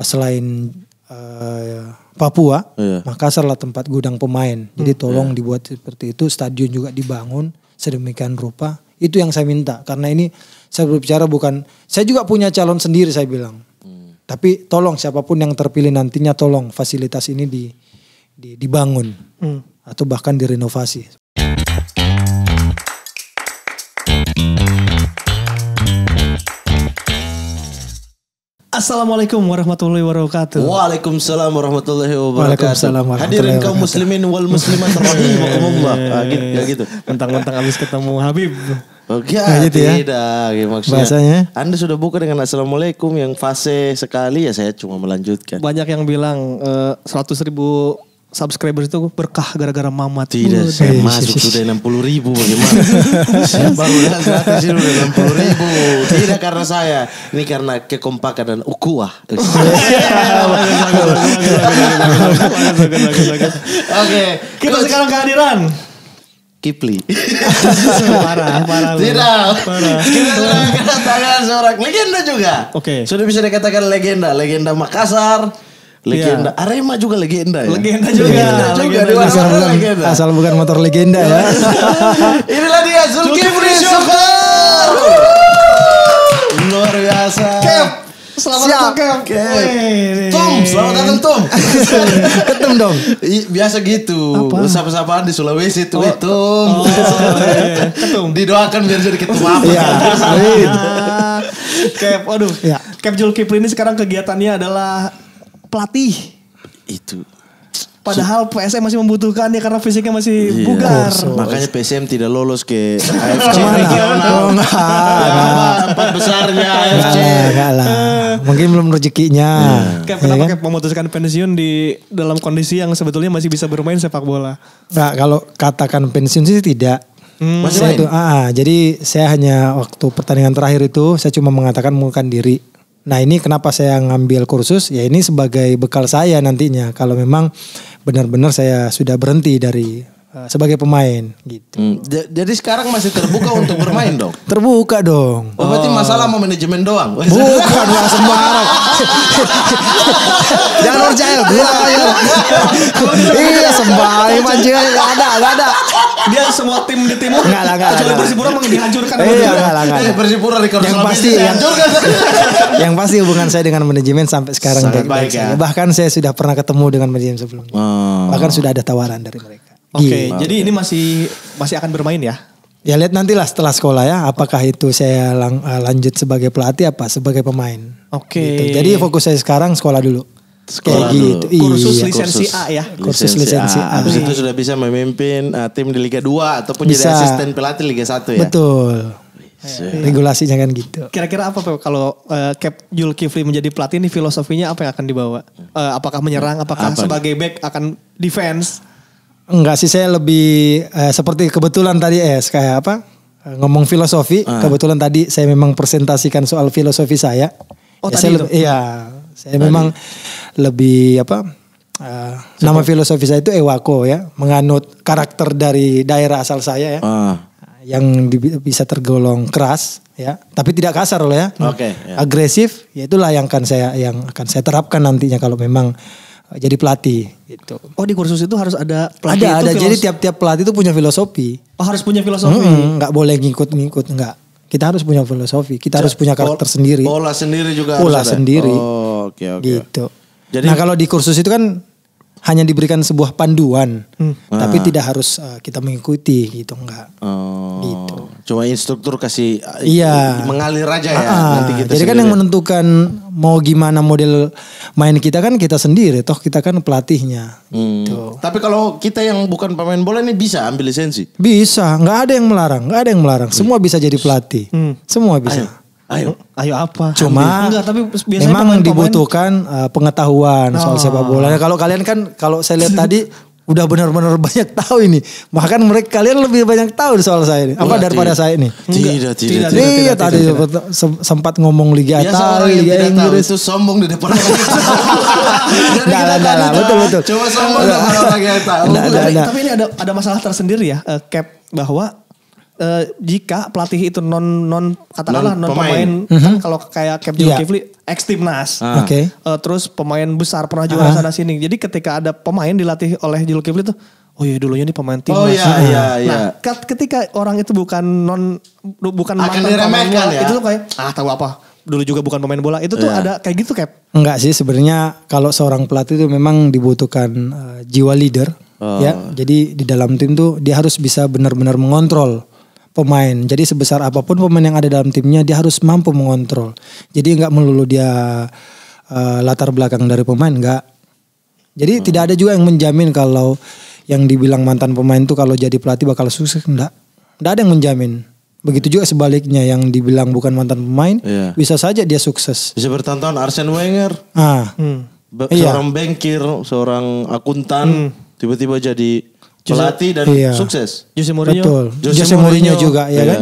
selain eh, Papua, Iya. Makassar lah tempat gudang pemain. Jadi tolong dibuat seperti itu, stadion juga dibangun sedemikian rupa. Itu yang saya minta karena ini saya berbicara bukan saya juga punya calon sendiri saya bilang. Tapi tolong siapa pun yang terpilih nantinya tolong fasilitas ini di, di- dibangun atau bahkan direnovasi. Assalamualaikum warahmatullahi wabarakatuh. Waalaikumsalam warahmatullahi wabarakatuh. Waalaikumsalam warahmatullahi Hadirin kaum wabarakatuh. muslimin wal muslimat rahimakumullah. Ah, gitu, ya gitu. Mentang-mentang habis ketemu Habib. Oke, Nah, gitu ya. tidak ya, maksudnya. Bahasanya? Anda sudah buka dengan assalamualaikum yang fase sekali ya saya cuma melanjutkan. Banyak yang bilang eh, 100 ribu subscriber itu berkah gara-gara Mamat. Tidak, saya masuk sudah 60 ribu bagaimana? saya baru datang gratis ini udah 60 ribu. Tidak karena saya, ini karena kekompakan dan ukuah. Oke, Kita sekarang kehadiran. Kipli. parah, parah. Tidak. Kita sudah kedatangan seorang legenda juga. Oke. Sudah bisa dikatakan legenda, legenda Makassar, legenda Arema juga legenda ya. Legenda juga. Legenda juga. Legenda. Asal bukan, legenda. asal bukan motor legenda ya. Inilah dia Zulkifli Syukur. Luar biasa. Cap. Selamat Siap. datang Cap. Tom, selamat datang Tom. Ketem dong. Biasa gitu. Sapa-sapaan di Sulawesi tuh itu. Oh, iya. Ketum. Didoakan biar jadi ketum apa. Iya. amin. Cap, aduh. Ya. Cap Julkipli ini sekarang kegiatannya adalah pelatih. Itu. Padahal PSM masih membutuhkannya karena fisiknya masih Iya. bugar. Makanya PSM tidak lolos ke AFC Ke mana? regional. Oh, enggak, empat besarnya AFC. lah, enggak lah. Mungkin belum rezekinya. Ya kenapa kan? Cap memutuskan pensiun di dalam kondisi yang sebetulnya masih bisa bermain sepak bola? Nggak, kalau katakan pensiun sih tidak. Masih Saya main? itu, ah, jadi saya hanya waktu pertandingan terakhir itu saya cuma mengatakan mengundurkan diri. Nah ini kenapa saya ngambil kursus? Ya ini sebagai bekal saya nantinya. Kalau memang benar-benar saya sudah berhenti dari sebagai pemain gitu. Hmm, Jadi sekarang masih terbuka untuk bermain dong. Terbuka dong. Oh, berarti masalah mau manajemen doang. Bukan lah sembarang. Jangan percaya gua aja. iya sembarang pancingan enggak ada, enggak ada. Dia semua tim di timur Enggak lah, enggak kecuali. Persipura memang dihancurkan. Iya, enggak lah, enggak Eh. Persipura di Yang pasti yang, yang pasti hubungan saya dengan manajemen sampai sekarang baik-baik baik ya. Bahkan saya sudah pernah ketemu dengan manajemen sebelumnya. Oh. Bahkan sudah ada tawaran dari mereka. Oke, Gitu. jadi ini masih masih akan bermain ya? Ya lihat nantilah setelah sekolah ya, apakah itu saya lang- eh, lanjut sebagai pelatih apa sebagai pemain. Oke. Gitu. Jadi fokus saya sekarang sekolah dulu. Sekolah Kayak gitu. Kursus Iya. lisensi A ya? Kursus lisensi A. Habis itu sudah bisa memimpin uh, tim di Liga 2 ataupun Bisa. jadi asisten pelatih Liga 1 ya. Betul. Regulasinya kan gitu. Kira-kira apa Pak kalau eh, Cap Julkifli menjadi pelatih ini filosofinya apa yang akan dibawa? Eh, apakah menyerang? Apakah Apa sebagai back akan defense? Enggak sih saya lebih eh, seperti kebetulan tadi eh kayak apa eh, ngomong filosofi kebetulan tadi saya memang presentasikan soal filosofi saya. Oh, Ya, tadi saya itu? lebih- iya saya memang lebih apa eh, nama filosofi saya itu Ewako ya menganut karakter dari daerah asal saya ya Ah. yang di- bisa tergolong keras ya tapi tidak kasar loh ya Oke, ya. agresif ya itulah yang akan saya yang akan saya terapkan nantinya kalau memang jadi pelatih gitu. Oh di kursus itu harus ada pelatih Ada, itu ada. Jadi tiap-tiap pelatih itu punya filosofi. Oh harus punya filosofi. Mm, nggak boleh ngikut-ngikut, nggak. Kita harus punya filosofi. Kita harus punya karakter sendiri. Pola sendiri juga Pola harus ada. sendiri. Oh, oke oke. Gitu. Jadi- nah kalau di kursus itu kan hanya diberikan sebuah panduan, Hmm. tapi Ah. tidak harus uh, kita mengikuti gitu, enggak. Oh. Gitu. Cuma instruktur kasih Iya. mengalir aja ya Ah, nanti kita jadi kan yang menentukan mau gimana model main kita kan kita sendiri, toh kita kan pelatihnya. Hmm. Gitu. Tapi kalau kita yang bukan pemain bola ini bisa ambil lisensi. Bisa, nggak ada yang melarang, nggak ada yang melarang. Semua bisa jadi pelatih, semua bisa. Ayo. Ayo apa? Cuma enggak tapi biasanya memang pemain-pemain- dibutuhkan uh, pengetahuan soal sepak bola. Nah, kalau kalian kan kalau saya lihat tadi udah benar-benar banyak tahu ini. Bahkan mereka kalian lebih banyak tahu soal saya ini. Apa Enggak, daripada tidak. saya ini? Tidak, tidak, tidak. Iya tadi se- sempat ngomong Liga Biasa Italia, Liga tidak tahu Inggris. itu sombong di depan orang Enggak kita enggak Betul, betul. Cuma sombong di depan orang yang tahu. Tapi, tapi ini ada ada masalah tersendiri ya, eh, Cap bahwa eh, jika pelatih itu non non katakanlah Non non pemain. pemain, kan kalau kayak Cap Iya. Kifli ex timnas. Ah. Oke. Eh, terus pemain besar pernah juara sana sini. Jadi ketika ada pemain dilatih oleh Jul Kifli tuh, oh iya dulunya nih pemain timnas. Oh iya iya iya. Nah, ket- ketika orang itu bukan non bukan Akan mantan pemain diremehkan bola, ya? itu tuh kayak ah tahu apa? Dulu juga bukan pemain bola. Itu tuh Iya. ada kayak gitu Cap. Enggak sih sebenarnya kalau seorang pelatih itu memang dibutuhkan eh, jiwa leader Oh. ya. Jadi di dalam tim tuh dia harus bisa benar-benar mengontrol pemain. Jadi sebesar apa pun pemain yang ada dalam timnya dia harus mampu mengontrol. Jadi enggak melulu dia eh, latar belakang dari pemain enggak. Jadi Oh. tidak ada juga yang menjamin kalau yang dibilang mantan pemain tuh kalau jadi pelatih bakal sukses enggak. Enggak ada yang menjamin. Begitu juga sebaliknya yang dibilang bukan mantan pemain Iya. bisa saja dia sukses. Bisa bertahun-tahun Arsene Wenger. Ah, Be- Iya. Seorang bankir, seorang akuntan, tiba-tiba jadi pelatih dan Iya. sukses. Jose Mourinho. Betul. Jose Jose, Mourinho Mourinho. juga ya Iya. kan.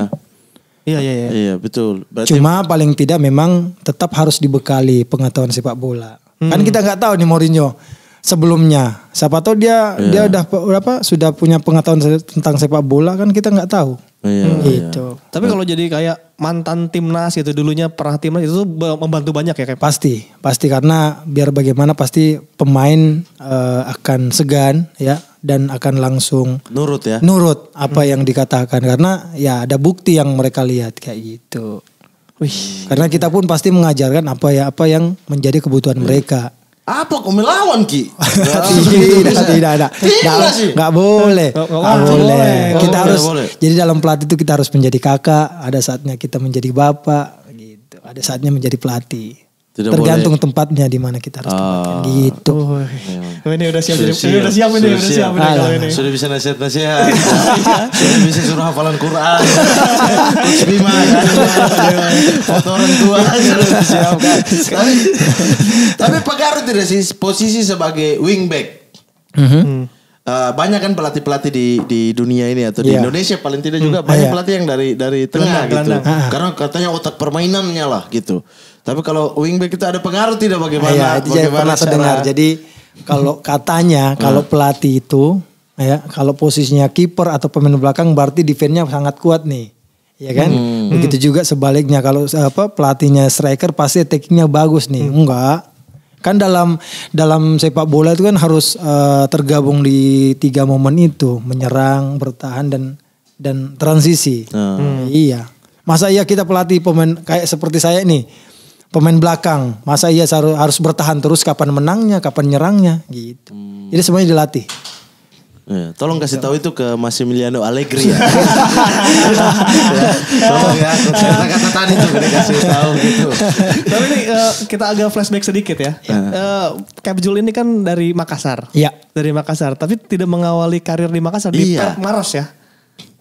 Iya iya iya. Iya betul. Berarti Cuma paling tidak memang tetap harus dibekali pengetahuan sepak bola. Kan kita nggak tahu nih Mourinho sebelumnya. Siapa tahu dia Iya. dia udah pe- apa sudah punya pengetahuan tentang sepak bola kan kita nggak tahu. Iya, gitu. Tapi kalau jadi kayak mantan timnas gitu dulunya pernah timnas itu membantu banyak ya Cap. Pasti, pasti karena biar bagaimana pasti pemain eh, akan segan ya dan akan langsung Nurut ya. nurut apa yang dikatakan karena ya ada bukti yang mereka lihat kayak gitu. Wih. Karena kita pun pasti mengajarkan apa ya apa yang menjadi kebutuhan mereka. Apa kau melawan Ki? tidak, tidak, tidak. Tidak Nggak- sih. boleh. Nggak- boleh. boleh. Kita boleh, harus boleh. jadi dalam pelatih itu kita harus menjadi kakak, ada saatnya kita menjadi bapak gitu. Ada saatnya menjadi pelatih. Tidak Tergantung tempatnya di mana kita harus tempatkan gitu. Oh, ini udah siap, Sudah ini udah siap ini, udah siap ini kalau ini. Sudah bisa nasihat-nasihat. Sudah bisa suruh hafalan Quran. Bima ya. Foto orang tua sudah disiapkan. Tapi, tapi pengaruh tidak sih posisi sebagai wingback? Mhm. Eh, banyak kan pelatih-pelatih di di dunia ini atau di Iya. Indonesia paling tidak juga banyak Iya. pelatih yang dari dari tengah Gelandang, gitu. gelandang. Karena katanya otak permainannya lah gitu. Tapi kalau wingback itu ada pengaruh tidak bagaimana? Iya, itu saya bagaimana pernah cara- terdengar. Jadi kalau katanya kalau pelatih itu ya kalau posisinya kiper atau pemain belakang berarti defense-nya sangat kuat nih. Ya kan? Begitu juga sebaliknya kalau apa pelatihnya striker pasti attackingnya bagus nih. Enggak. Kan dalam dalam sepak bola itu kan harus eh, tergabung di tiga momen itu, menyerang, bertahan dan dan transisi. Iya. Masa iya kita pelatih pemain kayak seperti saya nih pemain belakang. Masa iya harus, harus bertahan terus kapan menangnya, kapan nyerangnya gitu. Jadi semuanya dilatih. Ya, tolong kasih tahu itu ke Massimiliano Allegri ya. ya tolong ya, kata-kata tadi tuh dikasih tahu gitu. Tapi ini eh, kita agak flashback sedikit ya. Eh, Cap Jul ini kan dari Makassar. Iya. Dari Makassar, tapi tidak mengawali karir di Makassar di Iya. Maros ya.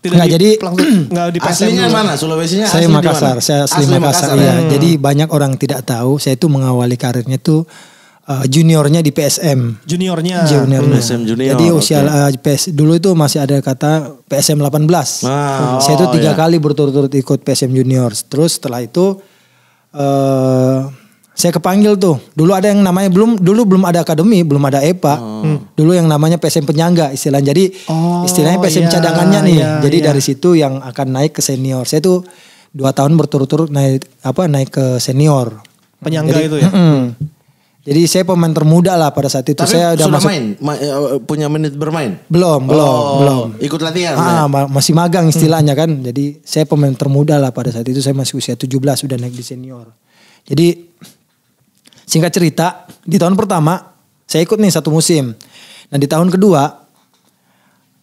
Tidak Nggak, di, jadi- langsung nggak di Aslinya dulu. mana? Sulawesinya saya asli di Makassar, mana? saya asli, Makassar, ya? ya. Jadi banyak orang tidak tahu, saya itu mengawali karirnya tuh uh, juniornya di PSM. Juniornya. Juniornya. PSM junior, Jadi usia oke. uh, PS dulu itu masih ada kata PSM 18. Ah, saya itu oh, tiga ya. kali berturut-turut ikut PSM junior. Terus setelah itu eh saya kepanggil tuh. Dulu ada yang namanya belum dulu belum ada akademi, belum ada EPA. Dulu yang namanya PSM penyangga istilahnya. Jadi Oh, istilahnya PSM iya, cadangannya nih. iya, Jadi iya. dari situ yang akan naik ke senior. Saya tuh dua tahun berturut-turut naik apa naik ke senior. Penyangga Jadi- itu ya? Mm-mm. Jadi saya pemain termuda lah pada saat itu. Tapi saya udah sudah masuk main, Ma- eh, punya menit bermain. belum, belum, Oh, belum. Ikut latihan. Ah, ya? ma- masih magang istilahnya kan. Jadi saya pemain termuda lah pada saat itu saya masih usia 17 sudah naik di senior. Jadi singkat cerita di tahun pertama saya ikut nih satu musim. Nah di tahun kedua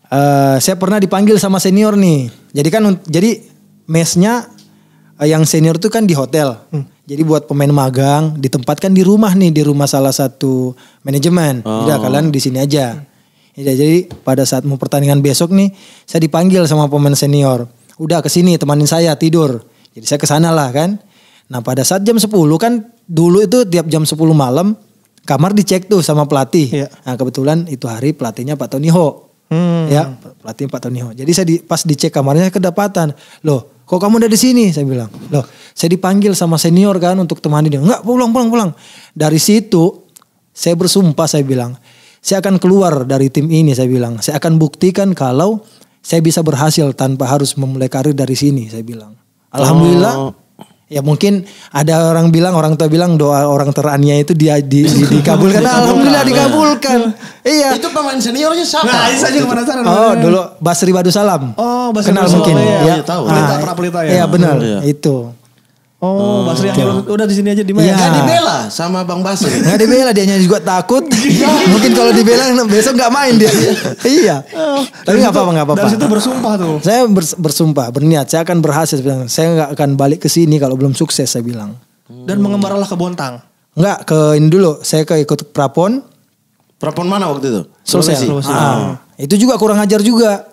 eh saya pernah dipanggil sama senior nih. Jadi kan jadi mesnya eh, yang senior itu kan di hotel. Jadi buat pemain magang ditempatkan di rumah nih di rumah salah satu manajemen. Udah kalian di sini aja. Ya, jadi pada saat mau pertandingan besok nih, saya dipanggil sama pemain senior. Udah ke sini temanin saya tidur. Jadi saya ke sana lah kan. Nah pada saat jam 10 kan dulu itu tiap jam 10 malam kamar dicek tuh sama pelatih. Iya. Nah kebetulan itu hari pelatihnya Pak Tony Ho. Hmm. Ya pelatih Pak Tony Ho. Jadi saya di, pas dicek kamarnya kedapatan. Loh kok kamu udah di sini? Saya bilang. Loh saya dipanggil sama senior kan untuk temani dia. Enggak pulang pulang pulang. Dari situ saya bersumpah saya bilang. Saya akan keluar dari tim ini saya bilang. Saya akan buktikan kalau saya bisa berhasil tanpa harus memulai karir dari sini saya bilang alhamdulillah Oh. Ya mungkin ada orang bilang orang tua bilang doa orang teraniaya itu dia di, di- dikabulkan Nah, alhamdulillah dikabulkan iya Itu pemain seniornya siapa? Nah, saya juga penasaran. oh dulu Basri Badu Salam Oh, Basri kenal Badu mungkin Salam, iya. Iya, tahu. Pelita, Ah, pra pelita ya. iya benar Iya. itu Oh, Basri yang udah di sini aja di mana? Iya. Gak dibela sama Bang Basri. nggak dibela dia juga takut mungkin kalau dibela besok nggak main dia iya tapi nggak apa-apa nggak apa-apa Dari situ bersumpah tuh. saya bers- bersumpah berniat saya akan berhasil saya bilang. saya nggak akan balik ke sini kalau belum sukses saya bilang Dan mengembaralah ke Bontang. nggak ke ini dulu saya ke ikut prapon Prapon mana waktu itu? Sulawesi? Ah, itu juga kurang ajar juga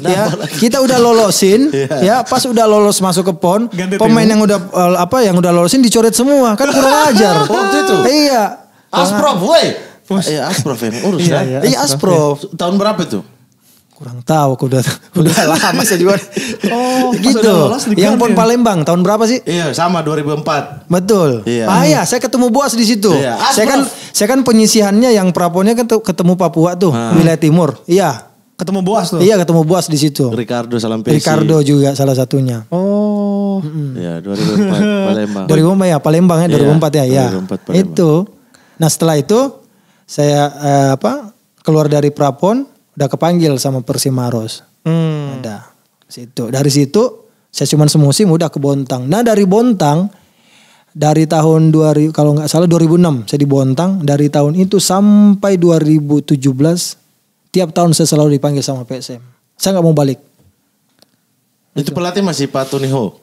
ya, kita udah lolosin ya pas udah lolos masuk ke pon Ganti pemain tim. yang udah eh, apa yang udah lolosin dicoret semua kan kurang ajar Waktu itu? iya Asprof, woi. Iya, Asprof yang urus Iya, kan? iya. iya Asprof Tahun berapa itu? kurang tahu aku udah udah lama saya juga Oh, gitu lolos yang pon ya? Palembang tahun berapa sih Iya, sama 2004. Betul. Iya. Ah iya, saya ketemu Boas di situ. Iya. Saya kan saya kan penyisihannya yang praponnya kan ketemu Papua tuh, wilayah timur. Iya. Ketemu Boas tuh. Iya ketemu Boas di situ. Ricardo Salampesi. Ricardo juga salah satunya. Oh. Iya, 2004 Palembang. 2004 ya, Palembang ya, Iya, 2004 ya, ya. 2004 Palembang. Itu. Nah, setelah itu saya eh, apa? keluar dari prapon udah kepanggil sama Persimaros. Hmm. Ada situ. Dari situ saya cuma semusim udah ke Bontang. Nah dari Bontang dari tahun 2000 kalau nggak salah 2006 saya di Bontang. Dari tahun itu sampai 2017 tiap tahun saya selalu dipanggil sama PSM. Saya nggak mau balik. Itu pelatih masih Pak Tony Ho.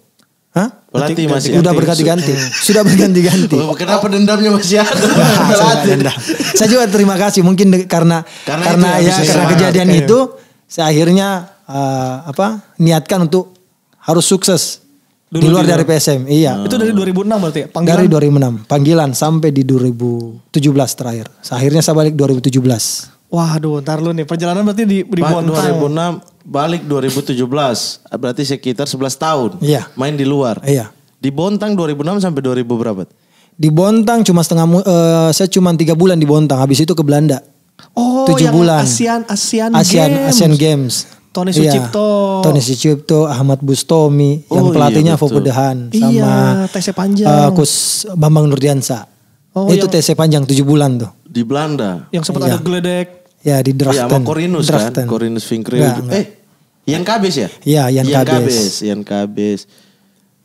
Hah? Pelatih masih Sudah berganti-ganti. Sudah berganti-ganti. Oh, kenapa dendamnya masih ada? Nah, dendam. Saya juga terima kasih mungkin de- karena Karena karena, ya, ya karena semangat. kejadian Iya. itu saya akhirnya eh, apa niatkan untuk harus sukses di Dulu luar di dari luar. PSM. Iya. Itu dari 2006 berarti ya? Panggilan. Dari 2006 panggilan sampai di 2017 terakhir. Akhirnya saya balik 2017. Waduh, ntar lu nih. Perjalanan berarti di, di Pak, Bontang. 2006 balik 2017. Berarti sekitar 11 tahun. Iya. Main di luar. Iya. Di Bontang 2006 sampai 2000 berapa? Di Bontang cuma setengah eh, saya cuma tiga bulan di Bontang. Habis itu ke Belanda. Oh, Tujuh yang bulan. ASEAN ASEAN, Asian Games. Asian Games. Tony Iya. Sucipto. Tony Sucipto, Ahmad Bustomi, yang Oh, pelatihnya iya, betul. Fokudehan Iya, sama TC Panjang. eh, Kus Bambang Nurdiansa. Oh, itu yang- TC panjang 7 bulan tuh. Di Belanda. Yang sempat Iya. ada geledek. Ya di Iya, Drachten. sama Corinus kan. Drachten. Corinus Finkril. Enggak, enggak. Eh, Ian Kabes ya? Iya, Ian Kabes. Kabes. Ian Kabes.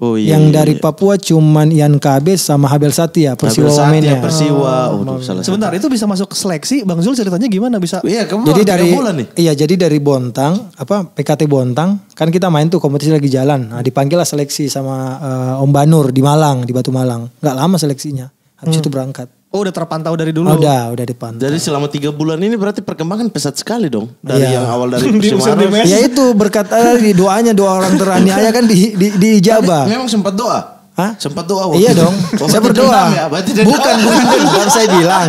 Oh iya. yang iya, dari iya. Papua cuman Ian Kabes sama Habel Satya, Persiwa Abel Satya. Persiwa. Oh, salah Sebentar, itu bisa masuk ke seleksi. Bang Zul ceritanya gimana bisa? Iya, kamu Jadi dari bulan nih. iya jadi dari Bontang apa PKT Bontang kan kita main tuh kompetisi lagi jalan. Nah, dipanggil lah seleksi sama eh, Om Banur di Malang di Batu Malang. Nggak lama seleksinya. Habis itu berangkat. Oh, udah terpantau dari dulu. Oh, udah udah dipantau. Jadi selama tiga bulan ini berarti perkembangan pesat sekali dong. Dari Iya. yang awal dari Di di mes. Ya itu berkat eh, di doanya doa orang teraniaya kan di di, diijabah. Memang sempat doa. Hah? Sempat doa. waktu Iya itu. dong. Oh, saya berdoa. Ya? Bukan bukan dendam saya bilang.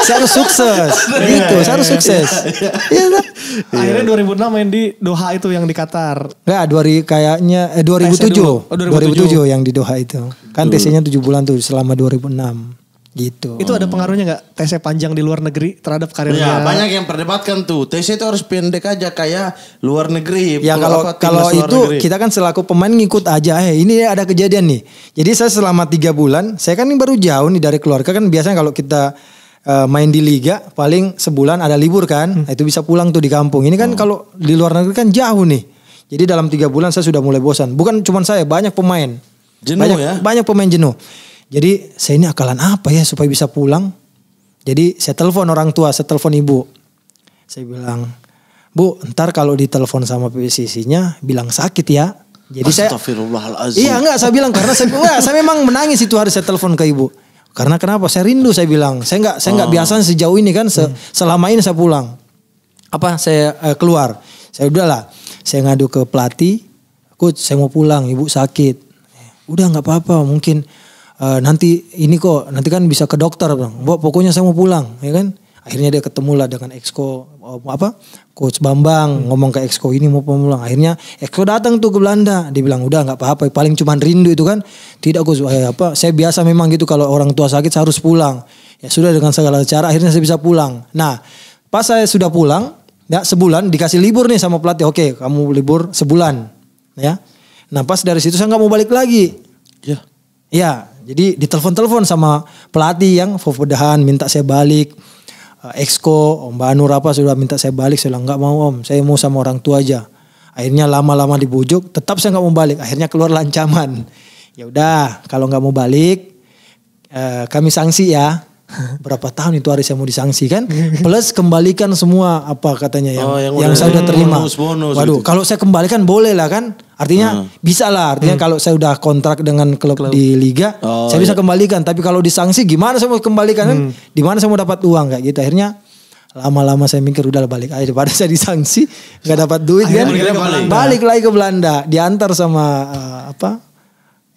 Saya harus sukses. gitu, saya harus sukses. Iya kan? Akhirnya 2006 main di Doha itu yang di Qatar. Enggak, dua hari kayaknya eh 2007. dulu. Oh, 2007. yang di Doha itu. Kan TC-nya 7 bulan tuh selama 2006. Gitu. Itu ada pengaruhnya nggak TC panjang di luar negeri terhadap karirnya? Ya, banyak yang perdebatkan tuh. TC itu harus pendek aja kayak luar negeri. Ya kalau apa, kalau itu negeri. kita kan selaku pemain ngikut aja. Eh ini ada kejadian nih. Jadi saya selama tiga bulan, saya kan ini baru jauh nih dari keluarga kan biasanya kalau kita eh, main di liga paling sebulan ada libur kan, Nah, itu bisa pulang tuh di kampung. Ini kan kalau di luar negeri kan jauh nih. Jadi dalam tiga bulan saya sudah mulai bosan. Bukan cuma saya, banyak pemain. Jenuh banyak, ya? Banyak pemain jenuh. Jadi saya ini akalan apa ya supaya bisa pulang? Jadi saya telepon orang tua, saya telepon ibu. Saya bilang, Bu, ntar kalau ditelepon sama PSSI-nya bilang sakit ya. Jadi saya. Iya enggak saya bilang karena saya enggak, saya memang menangis itu hari saya telepon ke ibu. Karena kenapa? Saya rindu saya bilang. Saya enggak saya Oh. enggak biasa sejauh ini kan se- selama ini saya pulang. Apa saya eh, keluar. Saya udahlah. Saya ngadu ke pelatih, "Coach, saya mau pulang, ibu sakit." Udah nggak apa-apa, mungkin eh, nanti ini kok nanti kan bisa ke dokter bilang. "Bu, pokoknya saya mau pulang," ya kan? Akhirnya dia ketemu lah dengan Exco oh, apa? Coach Bambang ngomong ke Exco ini mau pulang. Akhirnya Exco datang tuh ke Belanda. Dia bilang udah nggak apa-apa, paling cuman rindu itu kan. Tidak Coach, eh, apa? Saya biasa memang gitu kalau orang tua sakit saya harus pulang. Ya sudah dengan segala cara akhirnya saya bisa pulang. Nah, pas saya sudah pulang, Ya sebulan dikasih libur nih sama pelatih. Oke, kamu libur sebulan, ya. Nah pas dari situ saya nggak mau balik lagi. Ya. Ya, jadi ditelepon-telepon sama pelatih yang Fofodahan minta saya balik. Eh, Exco, Om Banur apa sudah minta saya balik. Saya bilang nggak mau Om, saya mau sama orang tua aja. Akhirnya lama-lama dibujuk, tetap saya nggak mau balik. Akhirnya keluar ancaman. Ya udah, kalau nggak mau balik, eh, kami sanksi ya. Berapa tahun itu hari saya mau disangsi kan? Plus kembalikan semua apa katanya yang Oh, yang yang, udah saya udah terima. bonus-bonus Waduh, gitu. kalau saya kembalikan boleh lah kan? Artinya bisa lah. Artinya kalau saya udah kontrak dengan klub, di liga, Oh, saya bisa kembalikan. Tapi kalau disanksi gimana saya mau kembalikan kan? Di mana saya mau dapat uang kayak gitu. Akhirnya lama-lama saya mikir udah balik aja daripada saya disangsi nggak dapat duit kan. balik lagi ke Belanda. Balik lagi ke Belanda, diantar sama eh, apa?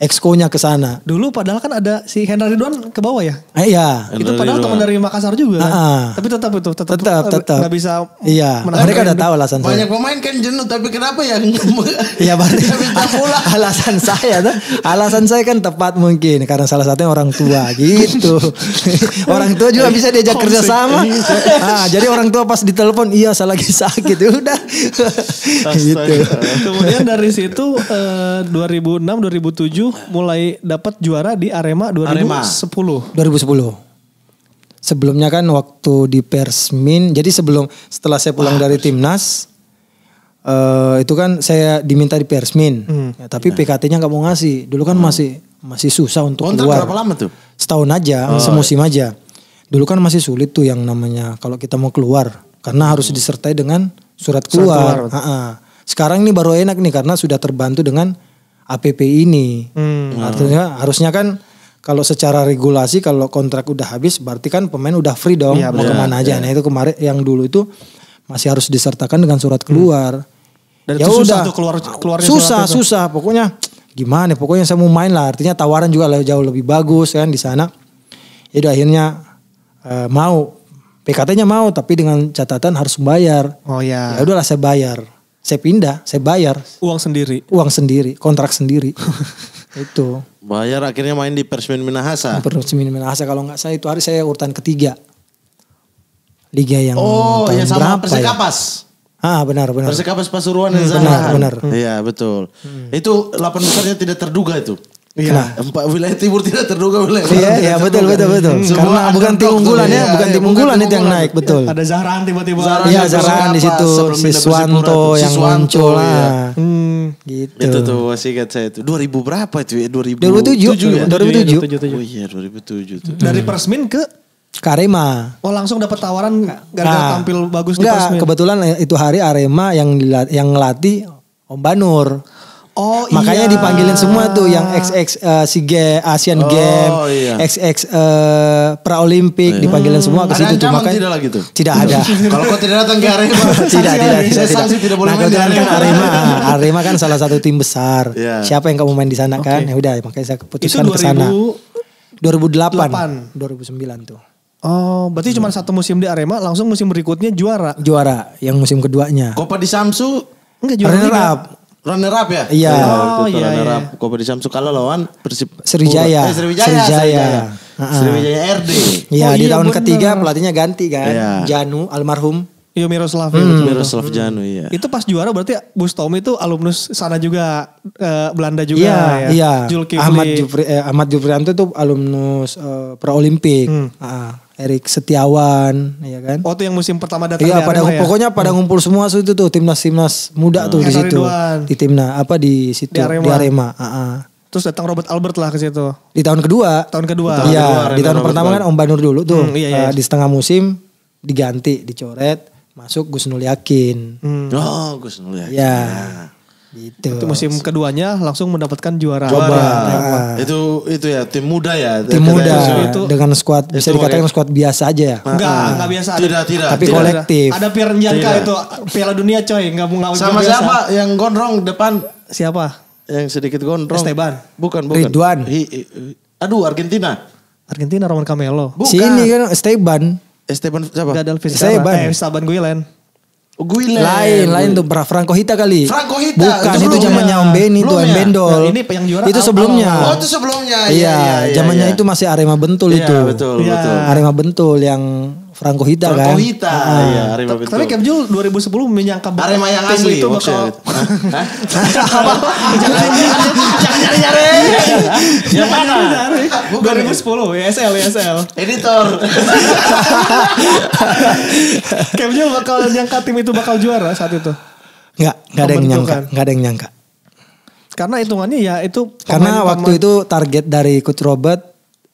Exco-nya ke sana. Dulu padahal kan ada si Henry Ridwan ke bawah ya. Eh, iya. Itu padahal teman dari Makassar juga kan. Ah. Tapi tetap itu tetap Tetap, tetap. nggak bisa Iya, mereka udah tahu alasan saya. Banyak pemain kan jenuh tapi kenapa yang Iya berarti minta pulang? alasan saya tuh, alasan saya kan tepat mungkin karena salah satunya orang tua gitu. orang tua juga bisa diajak kerja sama. Ah, jadi orang tua pas ditelepon iya saya lagi sakit ya udah. gitu. Kemudian dari situ eh, 2006 2007 mulai dapat juara di Arema 2010. 2010. Sebelumnya kan waktu di Persmin, jadi sebelum setelah saya pulang dari timnas, eh itu kan saya diminta di Persmin, Ya, tapi PKT-nya nggak mau ngasih. Dulu kan masih masih susah untuk Kontrak keluar. berapa lama tuh? Setahun aja, semusim aja. Dulu kan masih sulit tuh yang namanya kalau kita mau keluar, karena harus disertai dengan surat keluar. Ha-ha. Sekarang ini baru enak nih karena sudah terbantu dengan APP ini. Artinya harusnya kan kalau secara regulasi kalau kontrak udah habis berarti kan pemain udah free dong mau ke mana aja. Nah itu kemarin yang dulu itu masih harus disertakan dengan surat keluar. Dan ya itu susah udah. tuh keluar keluarnya susah surat itu. susah pokoknya gimana pokoknya saya mau main lah artinya tawaran juga jauh lebih bagus kan di sana jadi akhirnya eh, mau PKT-nya mau tapi dengan catatan harus bayar Oh ya ya. udahlah saya bayar saya pindah saya bayar Uang sendiri. uang sendiri kontrak sendiri itu Bayar akhirnya main di Persmin Minahasa. perlu Minahasa kalau nggak saya itu hari saya urutan ketiga liga yang Oh, tahun yang sama berapa ya? Persekapas. ah benar benar Persekapas Pasuruan yang benar, sana. benar. Iya, betul. Itu delapan besarnya tidak terduga itu. Iya. Empat wilayah timur tidak terduga wilayah Iya, barat iya betul betul betul. Semua Karena bukan tim unggulan ya, iya, bukan iya, tim unggulan itu yang naik betul. Ada Zahran tiba-tiba. Zahran Iya, Zahran di situ, sebelum si pindah Persipura Swanto tuh. Si yang muncul iya. lah. Hmm. Gitu. Itu tuh masih ingat saya itu. 2000 berapa itu ya? 2007 2007, ya? 2007. Oh iya 2007 tuh. Dari Persmin ke Karema. Oh langsung dapat tawaran gara-gara Nah, tampil bagus di Enggak, Persmin. kebetulan itu hari Arema yang yang ngelatih Om Banur. Oh Makanya iya. dipanggilin semua tuh yang XX eh, SEA Games, Asian Oh, Game, iya. XX eh, Pra Olimpik dipanggilin semua ke situ tuh makanya tidak lagi tuh? Tidak ada. Kalau kau tidak datang ke Arema, tidak, tidak, saya tidak, sanksi tidak boleh Nah, main kebetulan kan Arema. Arema, Arema kan salah satu tim besar. Iya. Siapa yang kamu main di sana kan? Ya udah, makanya saya keputuskan ke sana. 2000 2008, 2009 tuh. Oh, berarti cuma satu musim di Arema, langsung musim berikutnya juara. Juara yang musim keduanya. Kopa di Samsu Enggak juara Runner up. Runner up ya? Iya. Oh, waktu itu iya, runner iya. up. Kopa di Samsu kalah lawan Persib Sriwijaya. Eh, Sriwijaya. Sriwijaya. Sriwijaya. Ha-ha. Sriwijaya RD. Iya, Oh, di iya, tahun benar. ketiga pelatihnya ganti kan. Iya. Janu almarhum. Iya Miroslav Hmm. ya. Miroslav Janu iya. Itu pas juara berarti Bustomi itu alumnus sana juga eh, Belanda juga Iya, ya. iya. Zulkifli. Ahmad Jufri eh, Ahmad Jufrianto tuh alumnus eh, Pra Olimpik. Hmm. Ah, Erik Setiawan, ya kan. Oh itu yang musim pertama datang Iya di pada Arema ya? pokoknya pada ngumpul semua itu tuh timnas timnas muda tuh di situ di timnas apa di situ Di di Arema. Arema. Ah, ah. Terus datang Robert Albert lah ke situ. Di tahun kedua. Tahun kedua. Iya di tahun Robert pertama kan Om Banur dulu tuh Hmm, iya, iya. Eh, di setengah musim diganti dicoret masuk Gus Nur Yakin. Hmm. Oh, Gus Nur ya. Ya gitu. Itu musim keduanya langsung mendapatkan juara. Coba. Arema. Ah. Itu itu ya tim muda ya. Tim muda itu- dengan squad bisa dikatakan squad biasa aja ya. Enggak, enggak biasa. Ada- Tidak, tidak. Tapi tidak. kolektif. Ada Pierre Njanka Tidak. itu Piala Dunia coy, enggak mau enggak Sama biasa. siapa yang gondrong depan Siapa? yang sedikit gondrong? Esteban. Bukan, bukan. Ridwan. Hi- hi- aduh, Argentina. Argentina Roman Camelo. Bukan. Sini kan Esteban. Esteban siapa? Ada Esteban. Eh, Esteban Guilen. Oh. Lain, lain tuh Bra- Franco Hita kali. Franco Hita. Bukan, Itu zamannya ya? Om Beni tuh, Om? Bendol. Nah, ini yang juara Itu sebelumnya. Oh, itu sebelumnya. Iya, zamannya itu masih Arema Bentul Iya, itu. betul, Iya. betul. Arema Bentul yang Franco Hita Franco kan. Hita. Ah. Iya, Arema betul. Tapi Cap Jul 2010 menyangka bahwa Arema yang tim asli itu bakal Hah? jangan nyari-nyari. Yang mana? Bukan 2010 YSL YSL. Editor. Cap Jul bakal nyangka tim itu bakal juara saat itu. Nggak, nggak ada yang nyangka, Pembentukan. nggak ada yang nyangka. Karena hitungannya ya itu Karena waktu itu target dari Coach Robert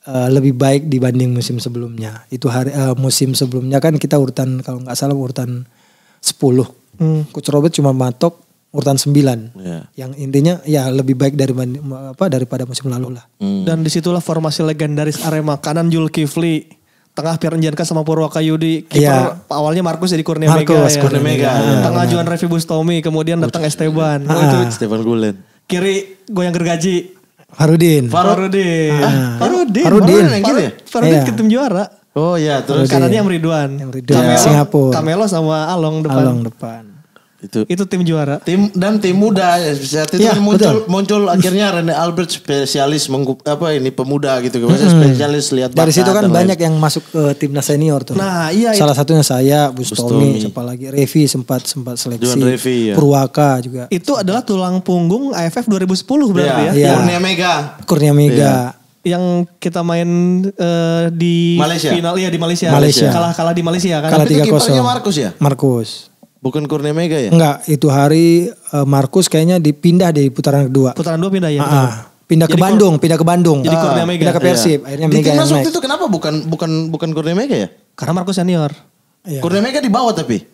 eh, lebih baik dibanding musim sebelumnya. Itu hari eh, musim sebelumnya kan kita urutan kalau nggak salah urutan 10. Hmm. Coach Robert cuma matok urutan 9. Iya. Yang intinya ya lebih baik dari apa daripada musim lalu lah. Dan di situlah formasi legendaris Arema kanan Jul Kifli, tengah Pierre Njanka sama Purwakayudi, kiper Iya. awalnya Markus jadi Kurnia Marcus, Mega, ya. Kurnia Mega, tengah Juan Revi Bustomi, kemudian datang Esteban, Ah. Oh, itu Stefan Gulen. kiri goyang gergaji, Farudin. Farudin, Farudin, Farudin. yang kiri ya? Farudin Iya. ke tim juara, Oh iya, terus kanannya Yang Ridwan, Yang Ridwan, Singapura. Kamelo sama Along depan, Along depan. Itu itu tim juara. tim dan tim muda saat itu Iya, kan muncul muncul akhirnya Rene Albert spesialis menggup apa ini pemuda gitu kan Maksudnya spesialis lihat Dari situ kan dan lain. banyak yang masuk ke timnas senior tuh. Nah, iya, Salah satunya saya, Bustomi, Bustomi. siapa lagi Revi sempat sempat seleksi. Juan Revi, ya. Purwaka juga. Itu adalah tulang punggung AFF 2010 Iya, berarti ya. Iya. Kurnia Mega. Kurnia Mega. yang kita main eh, di Malaysia. final iya di Malaysia. Malaysia. Kalah kalah di Malaysia kan. Kalah Tapi itu 3-0. kipernya Markus ya? Markus. Bukan Kurnia Mega ya? Enggak, itu hari eh, Markus kayaknya dipindah di putaran kedua. Putaran dua pindah ya. Ah, ah. pindah ke Jadi Kur- Bandung, pindah ke Bandung. Jadi Ah, Kurnia Mega. Pindah ke Persib, akhirnya Di Mega yang timnas waktu naik. itu kenapa bukan bukan bukan Kurnia Mega ya? Karena Markus senior. Iya. Kurnia Mega di bawah tapi.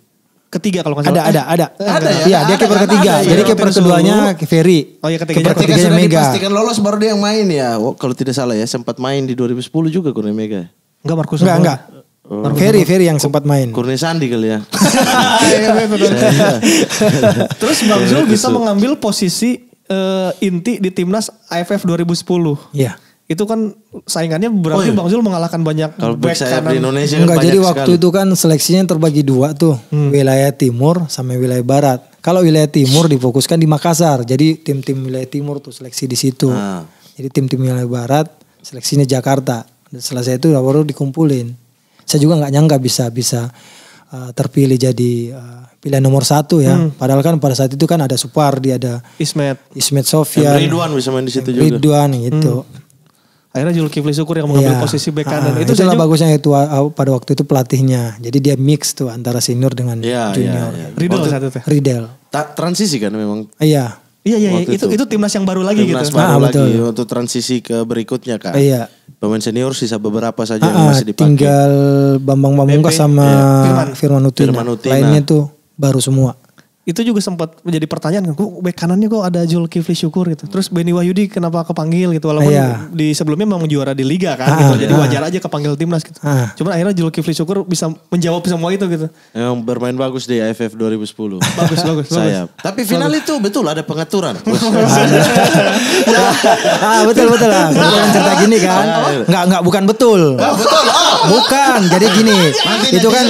Ketiga kalau nggak Ada, salah. ada, ada. Ada ya? Iya, dia Ada kiper kan? ketiga. Ada, Jadi iya. kiper Kiper keduanya Ferry. Oh iya ketiga. Kiper Ketika ketiganya sudah Mega. dipastikan lolos baru dia yang main ya. Oh, kalau tidak salah ya sempat main di 2010 juga Kurnia Mega. Enggak Markus. Enggak, enggak. Ferry, Ferry yang sempat main. Kurnia Sandi kali ya. Terus Bang Zul bisa mengambil posisi eh, inti di timnas AFF 2010. Iya. Itu kan saingannya berarti Bang Zul mengalahkan banyak Kalau back sayap di. Indonesia Enggak, jadi waktu sekali. itu kan seleksinya terbagi dua tuh. Wilayah timur sama wilayah barat. Kalau wilayah timur difokuskan di Makassar. Jadi tim-tim wilayah timur tuh seleksi di situ. Ah. Jadi tim-tim wilayah barat seleksinya Jakarta. Dan selesai itu baru dikumpulin. Saya juga nggak nyangka bisa bisa uh, terpilih jadi uh, pilihan nomor satu ya. Padahal kan pada saat itu kan ada Supardi, ada Ismet. Ismet Sofyan, Ridwan bisa main di situ juga. Ridwan gitu. Akhirnya Zulkifli Syukur yang mengambil Iya. posisi back Ah, kanan. itu itu juga- bagusnya itu uh, pada waktu itu pelatihnya. Jadi dia mix tuh antara senior dengan Iya, iya, junior. iya. Riddle saat itu. Riddle. Ta- transisi kan memang. Iya. Iya iya Waktu itu, itu. itu timnas yang baru lagi Timnas gitu. baru Ah, lagi betul. untuk transisi ke berikutnya kan. Iya. Pemain senior sisa beberapa saja yang Ah, masih dipakai. tinggal Bambang Pamungkas sama Firman Utina. Firman Utina. Lainnya tuh baru semua. Itu juga sempat menjadi pertanyaan kan, kok back kanannya kok ada Zulkifli Syukur gitu. Terus Benny Wahyudi kenapa kepanggil gitu walaupun Iya. di sebelumnya memang juara di liga kan Ah, gitu. Jadi ah. wajar aja kepanggil timnas gitu. Ah. Cuman akhirnya Zulkifli Syukur bisa menjawab semua itu gitu. Yang bermain bagus di AFF 2010. Bagus bagus bagus. Sayap. Tapi final itu betul ada pengaturan. ah betul betul lah. Kebetulan cerita gini kan. Enggak enggak bukan betul. betul. Oh. Bukan. Jadi gini. Nanti itu kan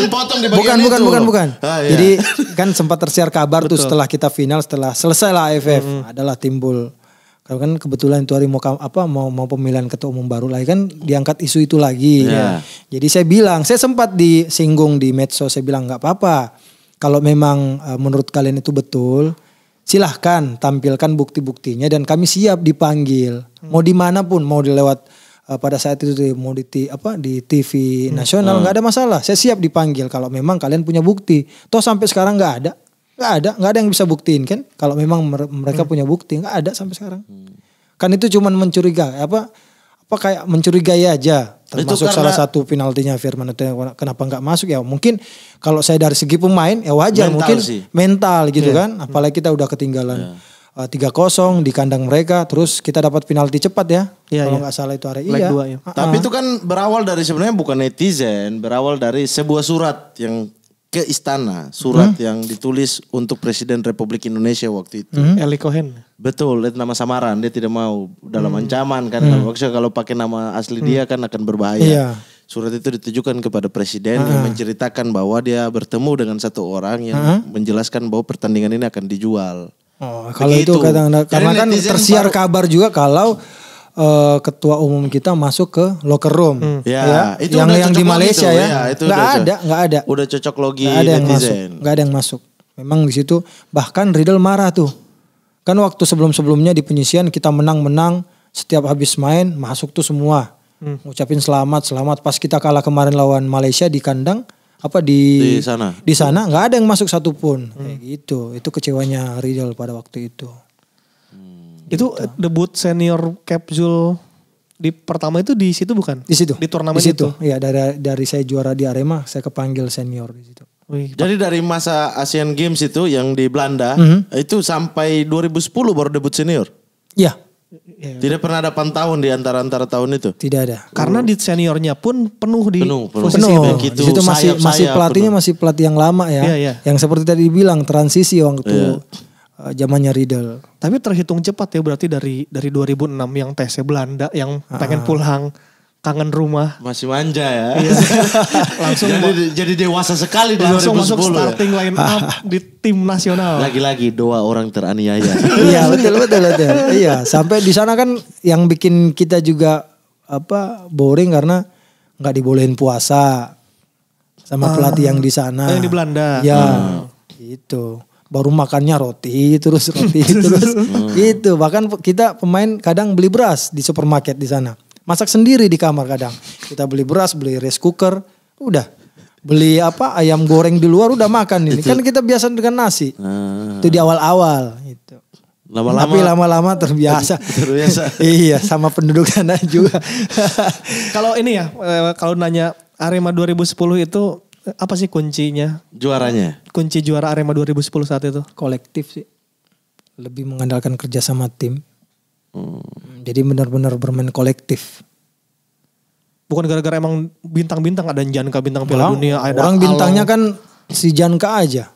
bukan bukan bukan bukan. Ah, iya. Jadi kan sempat tersiar kabar tuh setelah kita final setelah selesai lah AFF adalah timbul kalau kan kebetulan itu hari mau apa mau mau pemilihan ketua umum baru lagi kan diangkat isu itu lagi. Iya. Jadi saya bilang, saya sempat disinggung di medsos, saya bilang nggak apa-apa. Kalau memang eh, menurut kalian itu betul, silahkan tampilkan bukti-buktinya dan kami siap dipanggil. Mau di mana pun, mau dilewat eh, pada saat itu di- mau di apa di TV nasional nggak ada masalah. Saya siap dipanggil kalau memang kalian punya bukti. Toh sampai sekarang nggak ada, nggak ada, nggak ada yang bisa buktiin kan? Kalau memang mere- mereka punya bukti nggak ada sampai sekarang. Kan itu cuman mencurigai apa? Apa kayak mencurigai aja. Termasuk karena- salah satu penaltinya Firman itu kenapa nggak masuk ya? Mungkin kalau saya dari segi pemain ya wajar Mental mungkin sih. mental gitu kan. Apalagi kita udah ketinggalan uh, 3-0 di kandang mereka terus kita dapat penalti cepat ya. Iya, kalau iya. nggak salah itu hari Leg iya. dua, ya. Ah, Tapi ah. itu kan berawal dari sebenarnya bukan netizen, berawal dari sebuah surat yang ke istana, surat yang ditulis untuk Presiden Republik Indonesia waktu itu. Eli Cohen. Betul, itu nama samaran, dia tidak mau dalam ancaman kan. Kalau maksudnya kalau pakai nama asli dia kan akan berbahaya. Iya. Surat itu ditujukan kepada presiden yang menceritakan bahwa dia bertemu dengan satu orang yang menjelaskan bahwa pertandingan ini akan dijual. Oh, kalau Begitu. itu kadang karena kan tersiar baru- kabar juga kalau eh, ketua umum kita masuk ke locker room. Ya, itu yang udah yang di Malaysia tuh, ya. ya, itu nggak udah ada, nggak ada. Udah cocok logi Nggak ada yang masuk, netizen. nggak ada yang masuk. Memang di situ bahkan Riddle marah tuh. Kan waktu sebelum-sebelumnya di penyisian kita menang-menang setiap habis main masuk tuh semua. Ngucapin selamat, selamat. Pas kita kalah kemarin lawan Malaysia di kandang apa di Di sana. di sana nggak ada yang masuk satupun kayak gitu. Itu kecewanya Riddle pada waktu itu. Itu eh, debut senior Capsule di pertama itu di situ bukan? Di situ. Di turnamen di situ. itu. Iya dari dari saya juara di Arema, saya kepanggil senior di situ. Wih, Jadi dari masa Asian Games itu yang di Belanda Mhm. itu sampai 2010 baru debut senior. Iya, Tidak pernah ada pantauan di antara-antara tahun itu. tidak ada. Karena di seniornya pun penuh di Penuh, penuh. posisi penuh. baik itu. itu Di situ masih sayap-sayap masih pelatihnya penuh. masih pelatih yang lama ya. Iya, iya. Yang seperti tadi dibilang transisi waktu Iya. uh, zamannya Riddle. Tapi terhitung cepat ya berarti dari dari 2006 yang TC Belanda yang pengen pulang kangen rumah Masih manja ya. langsung jadi, jadi dewasa sekali di langsung 2010 masuk ya. starting line up di tim nasional. Lagi-lagi dua orang teraniaya. Iya betul betul betul. Iya sampai di sana kan yang bikin kita juga apa boring karena nggak dibolehin puasa sama pelatih yang di sana. Oh, yang di Belanda. Ya gitu. Baru makannya roti terus roti terus gitu. Bahkan kita pemain kadang beli beras di supermarket di sana. Masak sendiri di kamar kadang. Kita beli beras, beli rice cooker, udah. Beli apa ayam goreng di luar udah makan ini. Kan kita biasa dengan nasi. Nah, Itu di awal-awal gitu. lama-lama Tapi lama-lama terbiasa. Terbiasa. iya, sama penduduk sana juga. Kalau ini ya eh, kalau nanya Arema 2010 itu apa sih kuncinya? juaranya. Kunci juara Arema 2010 saat itu? Kolektif sih. Lebih mengandalkan kerja sama tim. Hmm. Jadi benar-benar bermain kolektif. Bukan gara-gara emang bintang-bintang ada Janka bintang Piala Orang- Dunia, ada Orang bintangnya kan si Janka aja.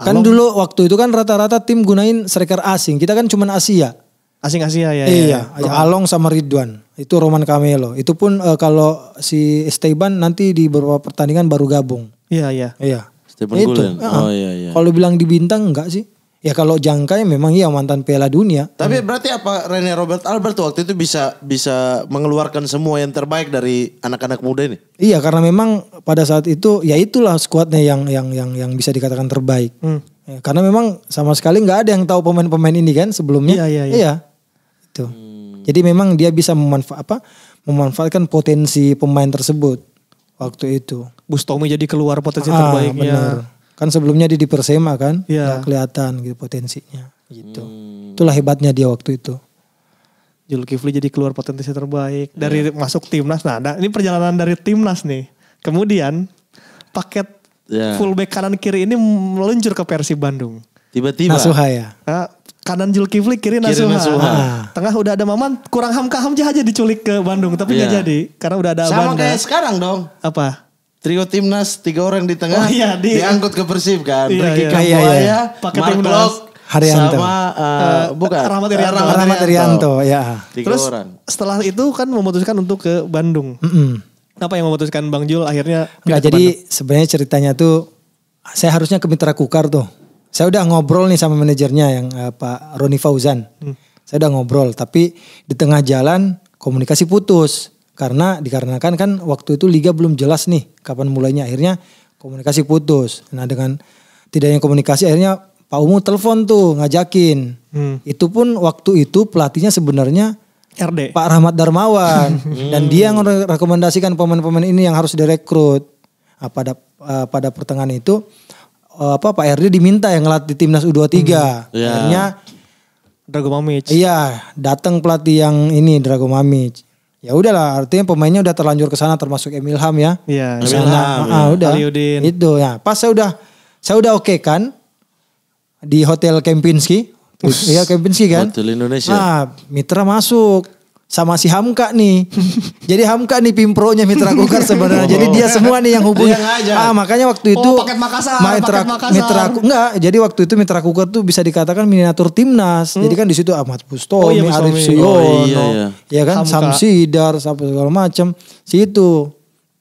Kan dulu waktu itu kan rata-rata tim gunain striker asing. Kita kan cuman Asia. asing Asia ya. iya, ya. Along sama Ridwan. Itu Roman Camelo. Itu pun eh, kalau si Esteban nanti di beberapa pertandingan baru gabung. Iya, iya. Iya. Stephen Itu. Gulen. ah. Oh iya iya. Kalau bilang di bintang enggak sih? Ya kalau Jangka ya memang iya mantan Piala Dunia. Tapi berarti apa Rene Robert Albert waktu itu bisa bisa mengeluarkan semua yang terbaik dari anak-anak muda ini? Iya karena memang pada saat itu ya itulah skuadnya yang yang yang yang bisa dikatakan terbaik. Hmm. Ya, karena memang sama sekali nggak ada yang tahu pemain-pemain ini kan sebelumnya. Iya, iya, iya. Itu. Jadi memang dia bisa memanfaat apa? Memanfaatkan potensi pemain tersebut waktu itu. Bustomi jadi keluar potensi Ah, terbaiknya. benar. Kan sebelumnya dia di Persema kan, Iya. nggak kelihatan gitu potensinya. Gitu. Itulah hebatnya dia waktu itu. Zulkifli jadi keluar potensi terbaik dari masuk timnas. Nah, nah, ini perjalanan dari timnas nih. Kemudian paket Ya. fullback kanan kiri ini meluncur ke Persib Bandung. Tiba-tiba. Nasuha ya. Nah, kanan Zulkifli kiri Kiri Nasuha. Nasuha. Ah. Tengah udah ada Maman, kurang Hamka Hamzah aja diculik ke Bandung tapi nggak Iya. jadi karena udah ada Sama kayak sekarang dong. Apa? Trio timnas tiga orang di tengah Oh iya, di- diangkut ke Persib kan. Iya, Ricky iya. Kambuaya, Iya, iya. Pakai Mark timnas. Lok, Haryanto. sama eh, bukan Rahmat Irianto. Rahmat Irianto ya. Tiga Terus orang. setelah itu kan memutuskan untuk ke Bandung. Mm-mm. Apa yang memutuskan Bang Jul akhirnya Enggak jadi sebenarnya ceritanya tuh saya harusnya ke Mitra Kukar tuh. Saya udah ngobrol nih sama manajernya yang eh, Pak Roni Fauzan. Saya udah ngobrol tapi di tengah jalan komunikasi putus karena dikarenakan kan waktu itu liga belum jelas nih kapan mulainya akhirnya komunikasi putus. Nah dengan tidaknya komunikasi akhirnya Pak Umu telepon tuh ngajakin. Hmm. Itu pun waktu itu pelatihnya sebenarnya RD. Pak Rahmat Darmawan dan dia yang merekomendasikan pemain-pemain ini yang harus direkrut. Nah, pada eh, pada pertengahan itu eh, apa Pak RD diminta yang ngelatih timnas U23. Iya. Akhirnya Drago Mamic. iya datang pelatih yang ini Drago Mamic. Ya udahlah artinya pemainnya udah terlanjur ke sana termasuk Emil Ham ya. Iya. Emil. Ham, Ah, ya. udah. Aliudin. Itu ya. Pas saya udah saya udah oke kan di Hotel Kempinski. Iya Kempinski kan. Hotel Indonesia. Nah, Mitra masuk sama si Hamka nih. Jadi Hamka nih pimpronya Mitra Kukar sebenarnya. Jadi dia semua nih yang hubungi. Ah, makanya waktu itu Oh, paket Makassar, Mitra paket Makassar. Mitra enggak, jadi waktu itu Mitra Kukar tuh bisa dikatakan miniatur timnas. Jadi kan di situ Ahmad Bustomi, Oh iya. Arif Oh, Suyono, iya, iya. ya kan Hamka. Samsidar, apa segala macam. Situ.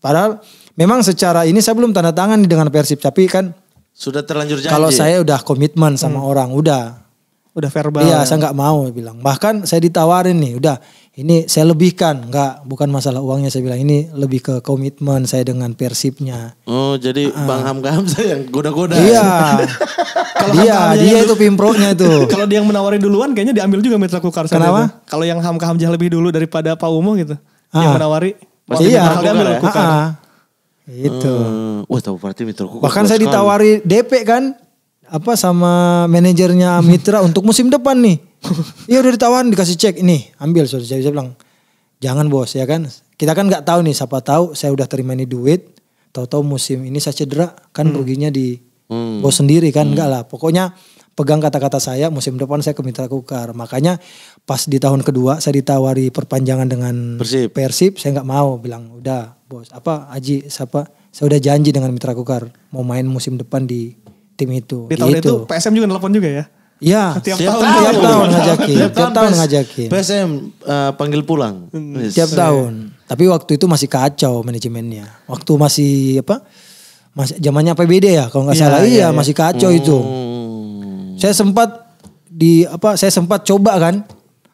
Padahal memang secara ini saya belum tanda tangan nih dengan Persib, tapi kan Sudah terlanjur janji. kalau saya udah komitmen sama orang, udah. Udah verbal. Iya, ya. saya nggak mau bilang. Bahkan saya ditawarin nih, udah ini saya lebihkan, nggak bukan masalah uangnya saya bilang ini lebih ke komitmen saya dengan persipnya. Oh jadi Bang Hamka Hamzah yang goda-goda. Iya, dia dia itu pimpronya itu. Kalau dia yang menawarin duluan kayaknya diambil juga Mitra Kukar. Kenapa? Kalau yang Hamka Hamzah lebih dulu daripada Pak Umo gitu. Yang Ah. menawari. Pasti iya, diambil Kukar ya? Kukar. Ah, ah. Itu. Hmm, wah tahu berarti Mitra Kukar Bahkan saya sekali. ditawari DP kan apa sama manajernya Mitra untuk musim depan nih. Iya udah ditawarin dikasih cek. Ini ambil sudah saya saya bilang jangan bos ya kan? Kita kan nggak tahu nih siapa tahu saya udah terima ini duit. Tahu-tahu musim ini saya cedera kan ruginya di Hmm. bos sendiri kan? Enggak lah pokoknya pegang kata-kata saya musim depan saya ke Mitra Kukar. Makanya pas di tahun kedua saya ditawari perpanjangan dengan Persib. Persib saya nggak mau bilang udah bos apa Aji siapa? Saya udah janji dengan Mitra Kukar mau main musim depan di tim itu Di tahun itu gitu. PSM juga nelpon juga ya. Iya, Tiap tiap, tahun. tiap tahun ngajakin, Tiap tiap tahun ngajakin, PSM eh, panggil pulang. Yes. tiap tahun. Tapi waktu itu masih kacau manajemennya. Waktu masih apa? Masih zamannya PBD ya, kalau nggak Iya, salah. iya, Iya, iya. masih kacau itu. Hmm. Saya sempat di apa? Saya sempat coba kan,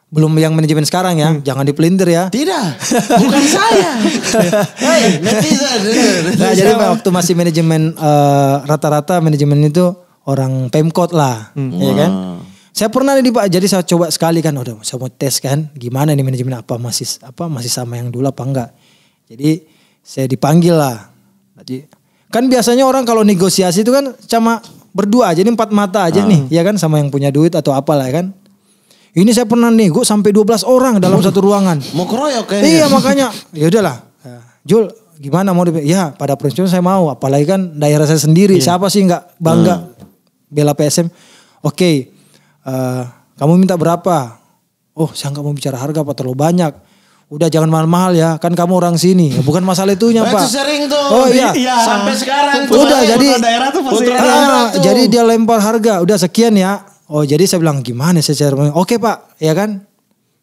belum yang manajemen sekarang ya, jangan dipelintir ya. Tidak, bukan saya. Hei, netizen. Nah, jadi waktu masih manajemen eh, rata-rata manajemen itu orang Pemkot lah, ya kan? Saya pernah nih Pak, jadi saya coba sekali kan, udah saya mau tes kan, gimana nih manajemen apa masih apa masih sama yang dulu apa enggak? Jadi saya dipanggil lah. Jadi kan biasanya orang kalau negosiasi itu kan cuma berdua aja nih empat mata aja nih, ya kan sama yang punya duit atau apalah ya kan. Ini saya pernah nego sampai 12 orang dalam satu ruangan. Mau keroyok kayaknya. Iya makanya ya udahlah. Ya, Jul gimana mau di Ya pada prinsipnya saya mau apalagi kan daerah saya sendiri. Siapa sih nggak bangga bela PSM? Oke. eh, kamu minta berapa? Oh saya nggak mau bicara harga apa terlalu banyak. Udah jangan mahal-mahal ya. Kan kamu orang sini. Ya, bukan masalah itunya pak. itu sering tuh. Oh iya. Iya. Sampai sekarang. Udah, jadi- daerah tuh pasti. Putra Ah, daerah tuh. jadi dia lempar harga. Udah sekian ya. Oh jadi saya bilang gimana saya cara Oke pak, ya kan.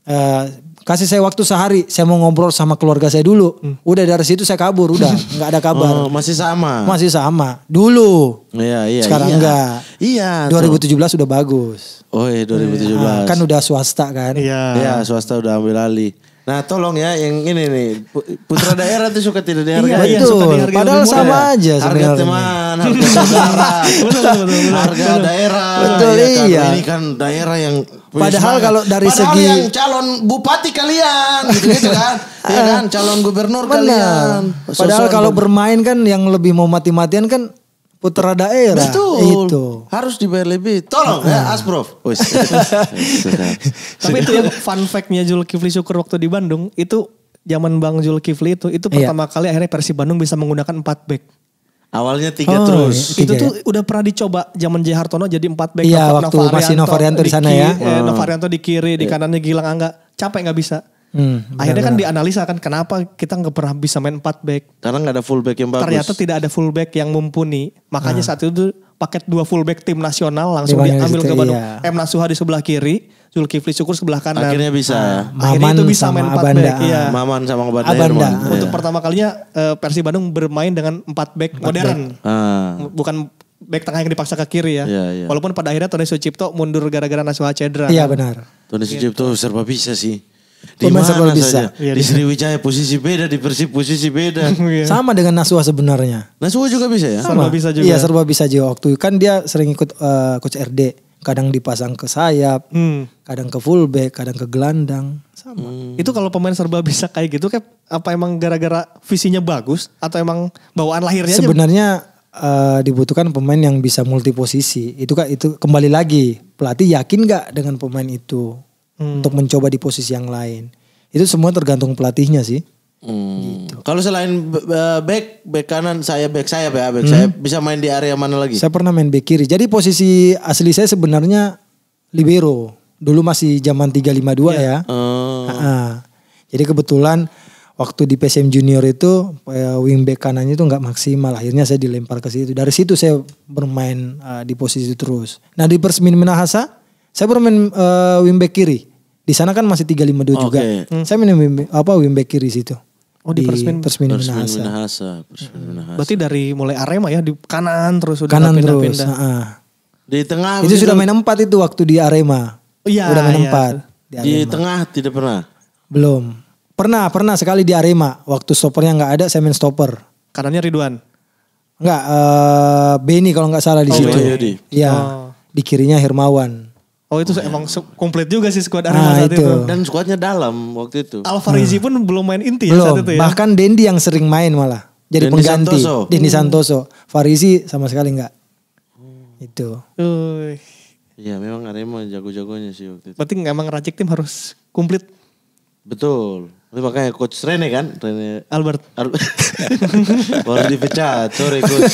Eh, kasih saya waktu sehari. Saya mau ngobrol sama keluarga saya dulu. Udah dari situ saya kabur. Udah nggak ada kabar. Oh, masih sama. Masih sama. Dulu. Iya, iya. Sekarang iya. enggak. Iya. tuh. 2017 udah bagus. Oh iya 2017. Ah, kan udah swasta kan. Iya. Iya swasta udah ambil alih. Nah tolong ya yang ini nih pu- putra daerah tuh suka tidak dihargai. Iya, iya, Betul. suka dihargai Padahal sama Ya, aja Harga sebenarnya. teman, harga Betul, betul, betul. harga daerah. Betul, ya kan? iya. Ini kan daerah yang Padahal kalau dari Padahal segi- yang calon bupati kalian, gitu, gitu kan? Iya kan, calon gubernur Benar. kalian. Padahal kalau bermain kan yang lebih mau mati-matian kan putra daerah. Betul. Itu. Harus dibayar lebih. Tolong ya, Asprof. Wis. Sudah. Tapi itu yang fun fact-nya Zulkifli Syukur waktu di Bandung itu zaman Bang Zulkifli itu itu Iya. pertama kali akhirnya Persib Bandung bisa menggunakan 4 back. Awalnya tiga Oh, terus. iya. itu Tiga tuh udah pernah dicoba zaman J Hartono jadi 4 back. Iya, Nova- waktu Nova masih Nova Arianto di sana ya. eh, Nova Arianto di kiri, di kanannya Gilang Angga. Capek nggak bisa. Hmm, Akhirnya kan dianalisa kan kenapa kita nggak pernah bisa main 4 back. Karena nggak ada fullback yang bagus. Ternyata tidak ada fullback yang mumpuni. Makanya saat itu tuh paket dua fullback tim nasional langsung Dipanggil diambil situ, ke Bandung. iya. M Nasuha di sebelah kiri, Zulkifli Syukur sebelah kanan. Akhirnya bisa ya. Akhirnya Maman itu bisa sama main 4 Abanda. back. Iya. Maman sama Abanda Abanda. Herman. Untuk Iya. pertama kalinya eh, Persib Bandung bermain dengan 4 back modern. Ah. Bukan back tengah yang dipaksa ke kiri ya. Iya, iya. Walaupun pada akhirnya Tony Sucipto mundur gara-gara Nasuha cedera. Iya benar. Tony Sucipto serba bisa sih. Di Pemain mana serba saja. bisa. Iya, di Sriwijaya posisi beda, di Persib posisi beda. Iya. Sama dengan Nasua sebenarnya. Nasuha juga bisa ya? Serba bisa juga. Iya serba bisa juga waktu kan dia sering ikut eh, coach RD. Kadang dipasang ke sayap, Hmm. kadang ke fullback, kadang ke gelandang. Sama. Itu kalau pemain serba bisa kayak gitu kayak apa emang gara-gara visinya bagus atau emang bawaan lahirnya aja? Sebenarnya eh, dibutuhkan pemain yang bisa multi posisi. Itu kan itu kembali lagi pelatih yakin nggak dengan pemain itu Hmm. untuk mencoba di posisi yang lain. Itu semua tergantung pelatihnya sih. Hmm. Kalau selain back, back kanan saya back saya ya, back saya bisa main di area mana lagi? Saya pernah main back kiri. Jadi posisi asli saya sebenarnya libero. Dulu masih zaman 352 ya. Eh, Ah, Jadi kebetulan waktu di PSM Junior itu eh, wingback kanannya itu nggak maksimal. Akhirnya saya dilempar ke situ. Dari situ saya bermain eh, di posisi itu terus. Nah di Persmin Minahasa saya bermain eh, wingback kiri. Di sana kan masih 352 juga. Oke. Saya main wing- apa wingback kiri situ. Oh, di Persmin- Persmin Persmin Minahasa. Minahasa, Persmin Minahasa. Berarti dari mulai Arema ya di kanan terus udah Kanan pindah-pindah. terus. ah. Di tengah itu begitu. sudah main empat itu waktu di Arema. Iya, Udah main iya. empat di di Arema. tengah tidak pernah. Belum. Pernah, pernah sekali di Arema. Waktu stoppernya nggak ada, saya main stopper. Kanannya Ridwan. Enggak, eh Benny kalau nggak salah di Oh, situ. Iya. Oh. Di kirinya Hermawan. Oh itu emang se- komplit juga sih skuad Arema Nah, saat itu. itu. Dan skuadnya dalam waktu itu. Alvarizi pun belum main inti ya Belum. saat itu ya. Bahkan Dendi yang sering main malah. Jadi Dendi pengganti. Santoso. Dendi Santoso. Farisi sama sekali enggak. Itu. Uy. Iya memang Arema jago-jagonya sih waktu itu. Berarti emang racik tim harus komplit Betul. Itu makanya coach Rene kan, Rene Albert. Al- baru dipecat, sorry coach.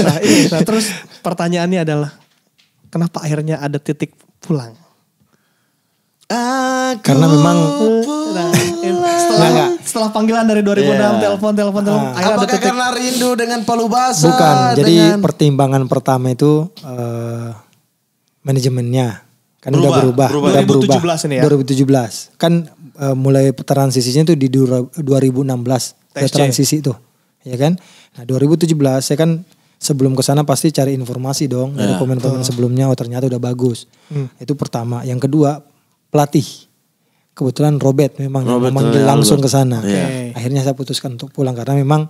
Nah, ini, nah, terus pertanyaannya adalah kenapa akhirnya ada titik pulang? Aku Karena memang Nah, ini setelah Enggak, setelah panggilan dari 2006 Iya. telepon telepon telepon akhirnya ada Apakah titik karena rindu dengan Palu Basah? bukan. Jadi dengan- pertimbangan pertama itu eh, manajemennya kan udah Berubah, berubah, berubah. udah 2017 ini ya? 2017. Kan eh, mulai transisinya itu di dura- 2016 ke TSC. transisi itu. Ya kan? Nah, 2017 saya kan sebelum ke sana pasti cari informasi dong dari pemain-pemain sebelumnya oh ternyata udah bagus. Itu pertama. Yang kedua, pelatih. Kebetulan Robert memang Robert memanggil Rene langsung ke sana. Iya. Akhirnya saya putuskan untuk pulang karena memang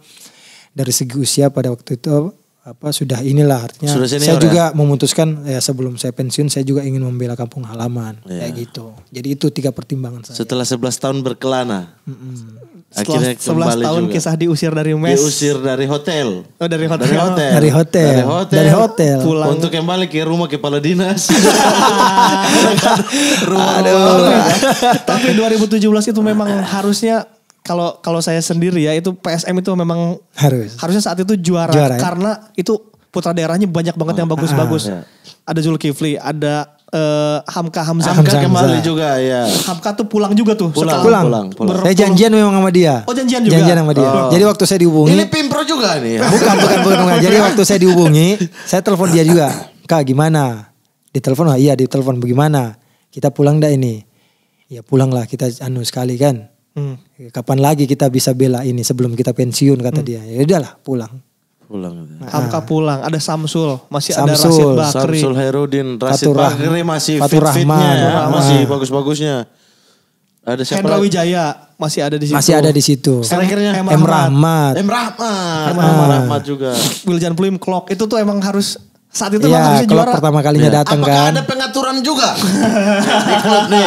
dari segi usia pada waktu itu apa sudah inilah artinya Sudah senior saya ya? juga memutuskan ya sebelum saya pensiun saya juga ingin membela kampung halaman Iya. kayak gitu. Jadi itu tiga pertimbangan saya. setelah 11 tahun berkelana, setelah akhirnya 11 kembali tahun juga. kisah diusir dari mes. Diusir dari hotel. Oh dari hotel. Dari hotel. Dari hotel. Dari hotel. Dari hotel. Pulang. Untuk kembali ke rumah kepala dinas. Tapi 2017 itu memang harusnya kalau kalau saya sendiri ya itu PSM itu memang Harus. harusnya saat itu juara, Juara, ya? karena itu putra daerahnya banyak banget yang bagus-bagus. Ah, Ada Zulkifli, ada eh, Hamka Hamzah. Hamka Hamzah. kembali juga ya. Hamka tuh pulang juga tuh Pulang. setelah Pulang. pulang, pulang. Saya janjian memang sama dia. Oh, janjian juga? Janjian sama dia. Jadi waktu saya dihubungi. Ini Pimpro juga nih. ya? Bukan, bukan, bukan, bukan. Jadi waktu saya dihubungi, saya telepon dia juga. Kak gimana? Di telepon, "Ah, iya di telepon bagaimana? Kita pulang dah ini. Ya pulanglah kita anu sekali kan. Hmm. Kapan lagi kita bisa bela ini sebelum kita pensiun kata dia. Ya udahlah pulang. Pulang. Hamka pulang, ada Samsul, masih ada Samsul, Rashid Bakri. Samsul Herudin, Rah- Bakri masih fit-fitnya ya, masih bagus-bagusnya. Ada siapa Hendra? Wijaya masih ada di situ. Masih ada di situ. Strikernya Em- M Rahmat. Em Rahmat. Em Em Rahmat juga. Wiljan Plim Clock itu tuh emang harus saat itu memang harusnya kalau juara. pertama kalinya Ya. datang kan. ada pengaturan juga di klub nih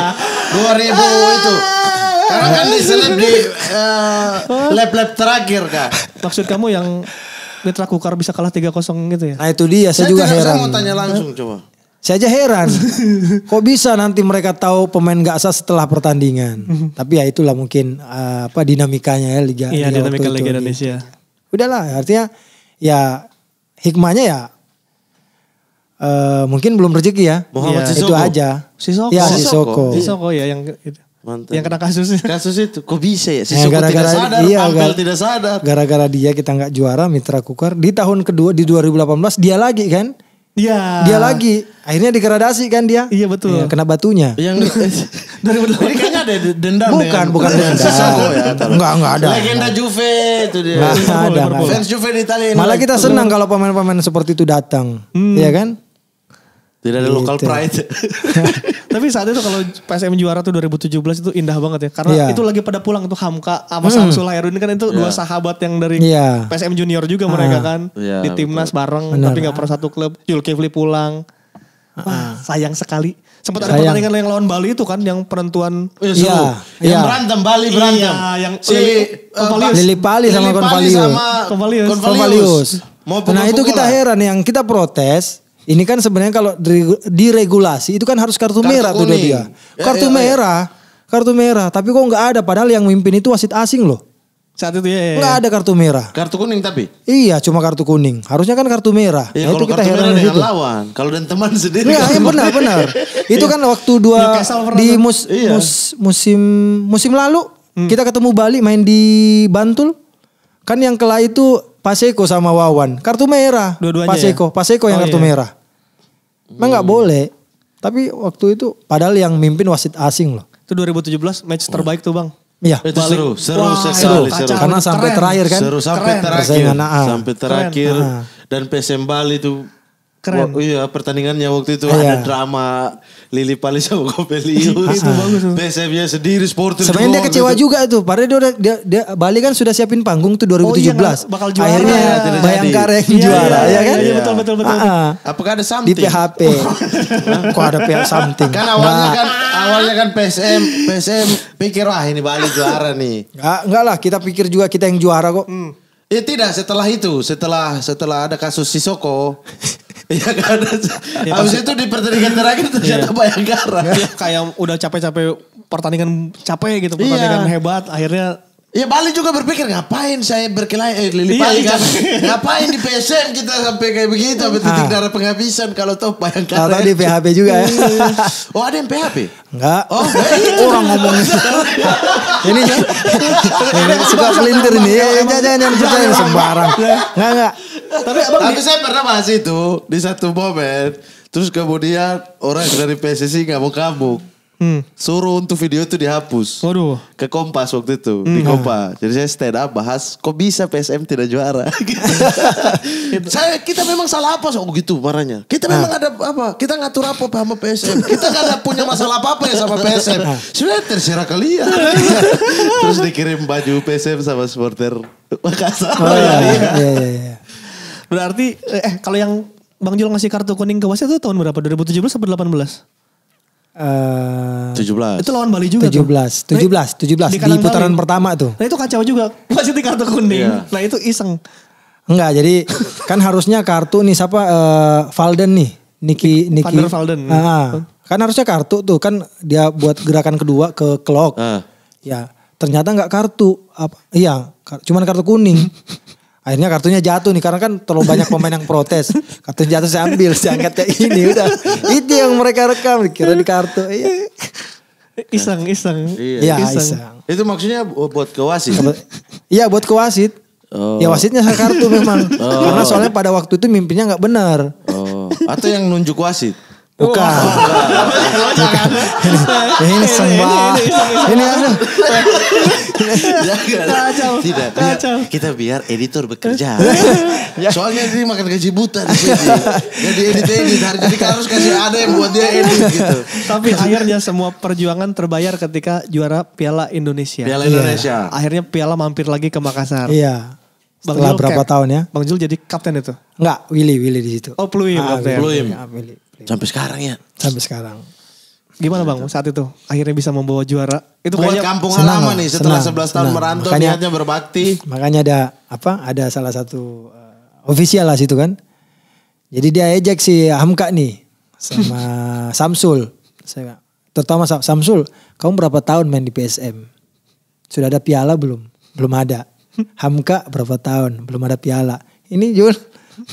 2000 itu? Karena kan di seleb di eh, lab-lab terakhir kak. Maksud kamu yang Mitra Kukar bisa kalah 3-0 gitu ya? Nah itu dia, saya, juga tidak- heran. Saya mau tanya langsung coba. Saya aja heran. Kok bisa nanti mereka tahu pemain gak sah setelah pertandingan. Tapi ya itulah mungkin uh, apa dinamikanya ya liga. Iya, liga dinamika Liga. Indonesia. Udahlah, artinya ya hikmahnya ya eh, mungkin belum rezeki ya. Muhammad. Sissoko. Itu aja. Sisoko. Ya, Sissoko. Sisoko. Sisoko ya yang itu. Mantap. Yang kena kasusnya. Kasus itu kok bisa ya? Eh, Sisoko tidak sadar, iya, gara- tidak sadar. Gara-gara dia kita nggak juara Mitra Kukar di tahun kedua di 2018 dia lagi kan? Iya. Dia lagi. Akhirnya degradasi kan dia? Iya, betul. Iya, kena batunya. Yang ini kayaknya ada dendam Bukan, dengan- bukan dendam. Sissoko ya. Enggak, enggak ada. Legenda Juve itu dia. Nggak ada. Fans Juve di Italia. ini Malah kita senang kalau pemain-pemain seperti itu datang. Iya kan? Tidak ada local Gitu. pride. Tapi saat itu kalau PSM juara tuh 2017 itu indah banget ya. Karena Iya. itu lagi pada pulang tuh Hamka sama Samsul Hairudin kan itu dua sahabat yang dari Iya. PSM Junior juga mereka kan. Iya, di timnas bareng tapi gak pernah satu klub. Zulkifli pulang. Wah, sayang sekali. Sempat ada Sayang. pertandingan yang lawan Bali itu kan yang penentuan Iya, Iya, seru. Yang iya. berantem Bali berantem. Iya, yang si. Pak- Lili Pali sama Konvalius. Konvalius. Konvalius. Nah itu kita heran yang kita protes. Ini kan sebenarnya kalau dire- diregulasi itu kan harus kartu, Kartu merah tuh kuning. dia. Ya, Kartu ya, ya. merah. Kartu merah. Tapi kok nggak ada padahal yang mimpin itu wasit asing loh. saat itu ya. Nggak ada kartu merah. Kartu kuning tapi. Iya cuma kartu kuning. Harusnya kan kartu merah. Iya Nah, kalau itu kita kartu merah heran dengan lawan. Kalau dan teman sendiri. Iya, kartu iya benar benar. Itu kan waktu dua pernah di tuh. mus, Iya. mus- musim musim lalu Hmm. kita ketemu Bali main di Bantul. Kan yang kelah itu Paseko sama Wawan. Kartu merah. Dua-duanya Paseko, ya? Paseko yang Oh, kartu iya. merah. Emang nggak boleh. Tapi waktu itu padahal yang mimpin wasit asing loh. Itu 2017 match terbaik tuh bang. Iya. Itu seru, seru Wah, sekali, seru, seru. kacau. Karena sampai Keren. terakhir kan. Seru sampai Keren. terakhir. AA. Sampai terakhir. Ah. Dan PSM Bali itu Keren. Wah, iya pertandingannya waktu itu Iya. ada drama Lili Pali sama Kopelius. Itu bagus tuh. PSM-nya sendiri supporter Sebenarnya dia kecewa gitu. juga tuh. Padahal dia udah dia, dia Bali kan sudah siapin panggung tuh 2017. Oh iya, nggak bakal juara. Akhirnya Iya, tidak Bayangkara yang Iya, juara, iya, ya kan? Iya, betul betul betul. Ah, ah. Apakah ada Di something? PHP. Kok ada PH something? Kan awalnya Nggak. kan awalnya kan PSM PSM pikir wah ini Bali juara nih. Nggak, enggak lah, kita pikir juga kita yang juara kok. Ya tidak setelah itu setelah setelah ada kasus Sisoko ya kan habis itu di pertandingan terakhir ternyata Bayangkara. Dia kayak udah capek-capek pertandingan capek gitu, pertandingan Iya. hebat, akhirnya Ya Bali juga berpikir ngapain saya berkelahi eh, Lili Iya, Pali iya. kan ngapain di PSM kita sampai kayak begitu sampai titik Ah. darah penghabisan kalau toh Bayangkara. Tahu-tahu di PHP juga ya. oh ada yang PHP? Enggak. Oh, Orang ngomong. ini ya. Ini suka pelintir nih. Ya, jangan jangan jangan sembarang. Enggak enggak. tapi abang Tapi saya pernah bahas itu di satu momen. Terus kemudian orang dari PSSI nggak mau kabuk. Hmm. Suruh untuk video itu dihapus. Waduh. Ke Kompas waktu itu. Di Kompas. Jadi saya stand up bahas. Kok bisa PSM tidak juara? saya kita memang salah apa? Oh gitu marahnya. Kita memang ada apa? Kita ngatur apa sama PSM. Kita gak ada punya masalah apa-apa ya sama PSM. Sudah terserah kalian. Terus dikirim baju PSM sama supporter Makassar. Oh iya iya iya. iya. Berarti eh kalau yang Bang Jul ngasih kartu kuning ke wasit itu tahun berapa? 2017 atau 18? Eh, 17. Itu lawan Bali juga 17, tuh. 17, 17 di kandang putaran Bali. pertama tuh. Nah itu kacau juga. Wasit di kartu kuning. Iya. Nah itu iseng. Enggak, jadi kan harusnya kartu nih siapa eh, Valden nih. Niki Niki. Van der Valden. Ah, kan harusnya kartu tuh kan dia buat gerakan kedua ke clock. Ah. Ya, ternyata nggak kartu. Apa? Iya, kar- cuman kartu kuning. Akhirnya kartunya jatuh nih karena kan terlalu banyak pemain yang protes. Kartunya jatuh saya ambil, saya angkat kayak ini udah. Itu yang mereka rekam kira di kartu. Iya. Iseng, iseng. Iya, iseng. iseng. Itu maksudnya buat ke wasit. Iya buat ke wasit. Oh. Ya wasitnya saya kartu memang. Karena soalnya pada waktu itu mimpinya nggak benar. Oh. Atau yang nunjuk wasit. Bukan. ini ini sembah. Ini anu. Jangan. Kacau. Tidak. Kacau. Kita, biar editor bekerja. Soalnya dia makan gaji buta di sini. Jadi edit edit. Hari jadi harus kasih ada yang buat dia edit gitu. Tapi akhirnya semua perjuangan terbayar ketika juara Piala Indonesia. Piala Indonesia. Akhirnya Piala mampir lagi ke Makassar. Iya. Bang Setelah Jul berapa cap- tahun ya? Bang Jul jadi kapten itu. Enggak, Willy Willy di situ. Oh Pluim Ah, kapten. Pluim. Ya, Willy. Sampai sekarang ya. Sampai sekarang. Gimana bang saat itu? Akhirnya bisa membawa juara. Itu Buat kayaknya kampung senang halaman nih setelah senang, 11 tahun senang. merantau Makanya- niatnya berbakti. Makanya ada apa? Ada salah satu uh, official lah situ kan. Jadi dia ejek si Hamka nih sama Samsul. Saya terutama Sam- Samsul, kamu berapa tahun main di PSM? Sudah ada piala belum? Belum ada. Hamka berapa tahun? Belum ada piala. Ini Jul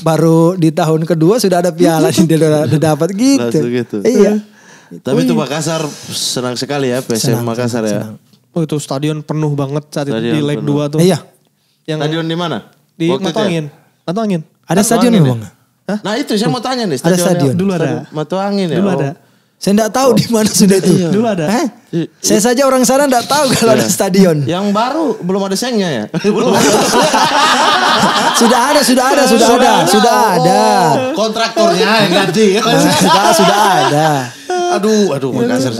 baru di tahun kedua sudah ada piala nih dia dapat gitu. Langsung gitu. Iya. Tapi itu Makassar senang sekali ya PSM Senang, Makassar ya. senang. Oh itu stadion penuh banget saat itu Stadion di leg penuh. 2 tuh. Iya. Yang Stadion di mana? di ya? Angin. Matu Angin. Ada stadion ya? Nah itu saya mau tanya nih. Ada stadion. Dulu ada. Matu Angin ya. Dulu Oh. ada. Saya enggak tahu di mana sudah itu. Dulu ada. Hah? Saya saja orang sana enggak tahu kalau ada stadion. Yang baru belum ada sengnya ya? belum ada. Sudah ada, sudah ada, sudah ada, sudah ada. Oh, kontraktornya yang ganti. Sudah, sudah ada. aduh, aduh Makassar.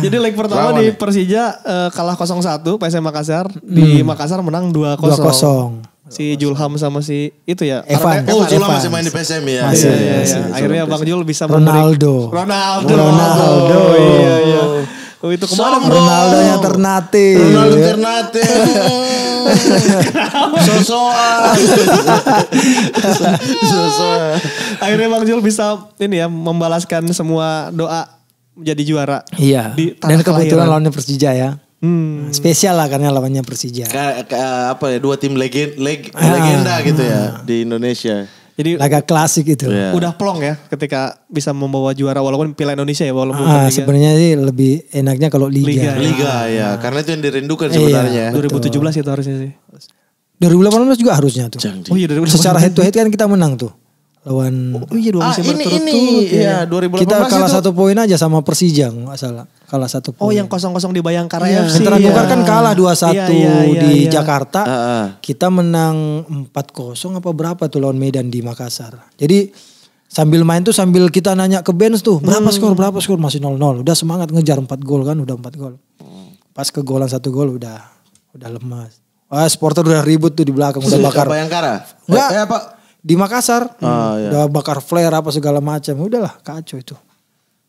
Jadi leg pertama Lawan di nih. Persija eh, kalah 0-1 PSM Makassar. Di Makassar menang 2-0. 2-0. Si Julham sama si itu ya. Evan. Oh, Evan. Evan. masih main di PSM ya. Masih, Iya, iya, masih. iya. Akhirnya Bang Jul bisa memberi- Ronaldo. Ronaldo. Ronaldo. Iya, iya. Oh, itu ke mana? Sombong. Ronaldonya Ternate. Ronaldo Ternate. Sosokan. Sosokan. Akhirnya Bang Jul bisa ini ya membalaskan semua doa menjadi juara. Iya. Di Dan kebetulan lawannya Persija ya. Hmm. Spesial lah karena lawannya Persija. Ka- ka- apa ya dua tim legen, leg- Ah. legenda gitu ya di Indonesia. Jadi Laga klasik itu. Iya. udah plong ya ketika bisa membawa juara walaupun Piala Indonesia ya walaupun Ah, sebenarnya sih lebih enaknya kalau liga. Liga, ya. Liga ya, karena itu yang dirindukan Iya. sebenarnya. 2017 itu harusnya sih. 2018 juga harusnya tuh. Jangan Oh iya 2018. Secara head to head kan kita menang tuh. Lawan Oh iya dua Ah, musim ini berturut-turut ini ya. ya 2018 kita kalah itu. satu poin aja sama Persija nggak salah. Kalah satu poin. Oh yang kosong-kosong di Bayangkara Iya, FC. Mitra ya. Kan kalah 2-1 Iya, iya, iya, di iya. Jakarta. Ah, ah. Kita menang 4-0 apa berapa tuh lawan Medan di Makassar. Jadi Sambil main tuh sambil kita nanya ke bench tuh berapa skor berapa skor masih 0-0. Udah semangat ngejar 4 gol kan udah 4 gol. Pas ke golan satu gol udah udah lemas. Wah supporter udah ribut tuh di belakang udah bakar. Bayangkara. Enggak. Eh, apa? Di Makassar. Oh, iya. Udah bakar flare apa segala macam. Udahlah kacau itu.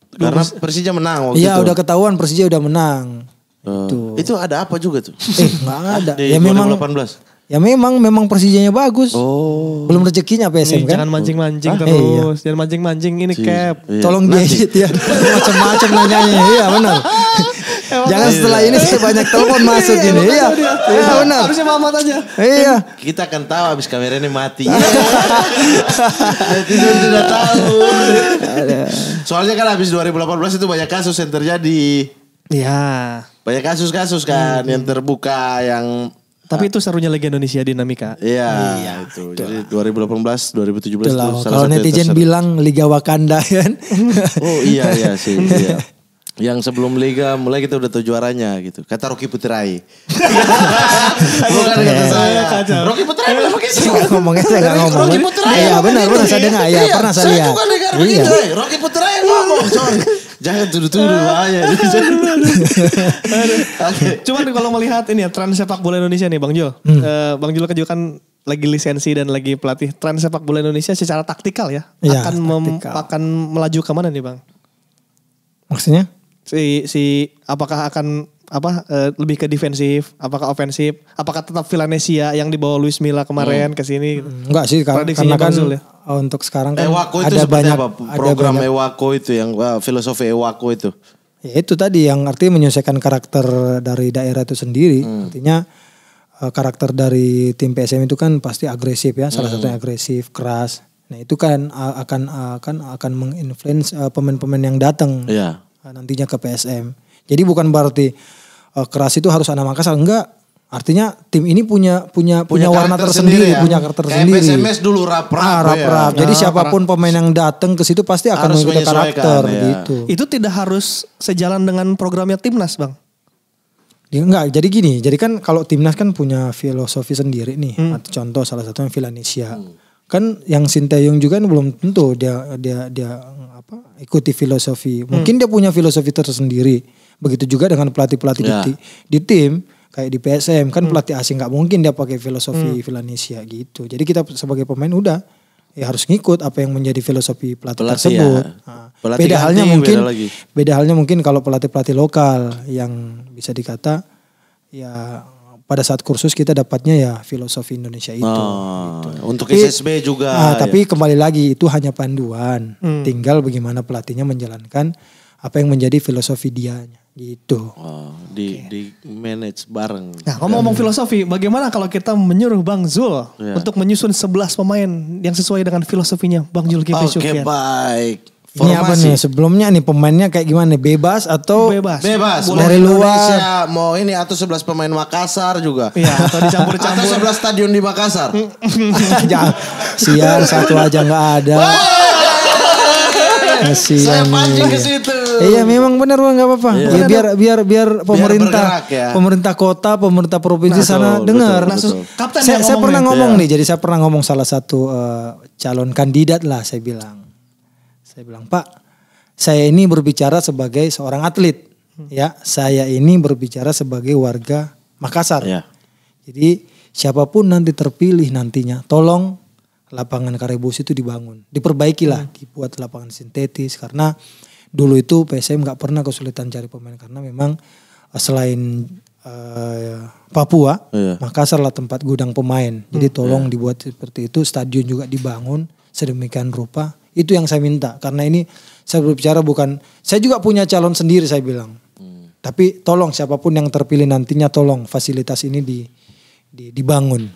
Karena Persija menang waktu Iya itu. udah ketahuan Persija udah menang. Oh. Itu. Itu ada apa juga tuh? Eh nggak ada. Di ya memang 2018. ya memang memang Persijanya bagus. Oh. Belum rezekinya PSM Nih, kan. jangan mancing-mancing Hah? terus. Jangan mancing-mancing ini cap. Iya. Tolong Nanti. diedit ya. Macam-macam nanyanya. Iya benar. Jangan setelah ini saya banyak telepon masuk ini. Iya. Iya benar. Harusnya Mamat aja. Iya. Kita akan tahu abis kamera ini mati. Netizen sudah tahu. Soalnya kan abis 2018 itu banyak kasus yang terjadi. Iya. Banyak kasus-kasus kan yang terbuka yang Tapi itu serunya Liga Indonesia dinamika. Iya, itu. Jadi 2018, 2017 itu Itulah. salah Kalau netizen bilang Liga Wakanda kan. Oh iya iya sih. iya. Yang sebelum liga mulai kita udah tahu juaranya gitu. Kata Rocky Putrai. Bukan kata saya. Rocky Putrai bilang begitu. Ngomongnya saya nggak ngomong. Rocky Putrai. Iya benar benar saya dengar. Iya pernah saya lihat. juga dengar Iya. begitu. eh. Rocky Putrai yang ngomong. Sorry. Jangan tuduh-tuduh bahaya. Oke. Cuman kalau melihat ini ya tren sepak bola Indonesia nih Bang Jul. Eh, Bang Jul kan juga kan lagi lisensi dan lagi pelatih tren sepak bola Indonesia secara taktikal ya. Iya, akan akan melaju ke mana nih Bang? Maksudnya? Si si apakah akan apa eh, lebih ke defensif, apakah ofensif, apakah tetap Villanesia yang dibawa Luis Milla kemarin ke sini gitu. Enggak sih kar- Prediksinya karena kan ya? oh, untuk sekarang kan Ewako itu ada banyak apa? ada Program banyak Ewako itu yang wah, filosofi Ewako itu. Ya itu tadi yang artinya menyesuaikan karakter dari daerah itu sendiri. Hmm. Artinya eh, karakter dari tim PSM itu kan pasti agresif ya, Hmm. salah satunya agresif, keras. Nah itu kan eh, akan akan akan menginfluence eh, pemain-pemain yang datang Iya. Eh, nantinya ke PSM. Jadi bukan berarti eh, keras itu harus anak Makassar, enggak. Artinya tim ini punya punya punya, warna karakter tersendiri, ya. punya karakter Kayak sendiri. PSMS dulu rap-rap. Ah, ya. rap-rap. Jadi Nah, siapa pun pemain yang datang ke situ pasti akan Harus mengikuti karakter ya. gitu. Itu tidak harus sejalan dengan programnya timnas, Bang. Ya, enggak, jadi gini, jadi kan kalau timnas kan punya filosofi sendiri nih. Hmm. Atau contoh salah satunya Villanesia. Kan yang Sinteyong juga kan belum tentu dia dia dia apa ikuti filosofi. Hmm. Mungkin dia punya filosofi tersendiri. Begitu juga dengan pelatih-pelatih di Ya. ti- di, tim kayak di PSM Hmm. kan pelatih asing nggak mungkin dia pakai filosofi Villanesia gitu. Jadi kita sebagai pemain udah ya harus ngikut apa yang menjadi filosofi pelatih, Pelatih tersebut. ya. Nah, Pelatih beda halnya beda mungkin lagi. beda halnya mungkin kalau pelatih-pelatih lokal yang bisa dikata ya pada saat kursus kita dapatnya ya filosofi Indonesia itu. Oh, untuk Tapi- SSB juga. Ah, ya. tapi kembali lagi itu hanya panduan. Tinggal bagaimana pelatihnya menjalankan apa yang menjadi filosofi dianya gitu. Oh, di di manage bareng. Nah, ngomong-ngomong filosofi, bagaimana kalau kita menyuruh Bang Zul Iya. untuk menyusun 11 pemain yang sesuai dengan filosofinya Bang Zulkifli Oke, Syukian? baik. Ini apa nih sebelumnya nih pemainnya kayak gimana? nih? Bebas atau Bebas. Bebas. Mau dari Indonesia, mau ini atau 11 pemain Makassar juga. Iya, atau Atau dicampur-campur. 11 stadion di Makassar. Jangan. Sial satu aja nggak ada. Kasihan Saya pancing ke situ. Iya memang benar bang nggak apa-apa. Ya, biar biar biar pemerintah bergerak ya. pemerintah kota pemerintah provinsi sana betul, dengar. betul, betul. Kapten saya, yang saya ngomong pernah nih. ngomong Iya. nih. Jadi saya pernah ngomong salah satu eh, calon kandidat lah saya bilang. Saya bilang Pak, saya ini berbicara sebagai seorang atlet. Ya, saya ini berbicara sebagai warga Makassar. Ya. Jadi siapa pun nanti terpilih nantinya, tolong lapangan Karebus itu dibangun, diperbaikilah, dibuat lapangan sintetis karena dulu itu PSM nggak pernah kesulitan cari pemain karena memang eh, selain eh, Papua, Iya. Makassar lah tempat gudang pemain. Jadi tolong dibuat seperti itu, stadion juga dibangun sedemikian rupa. Itu yang saya minta karena ini saya berbicara bukan saya juga punya calon sendiri saya bilang. Tapi tolong siapa pun yang terpilih nantinya tolong fasilitas ini di, di- dibangun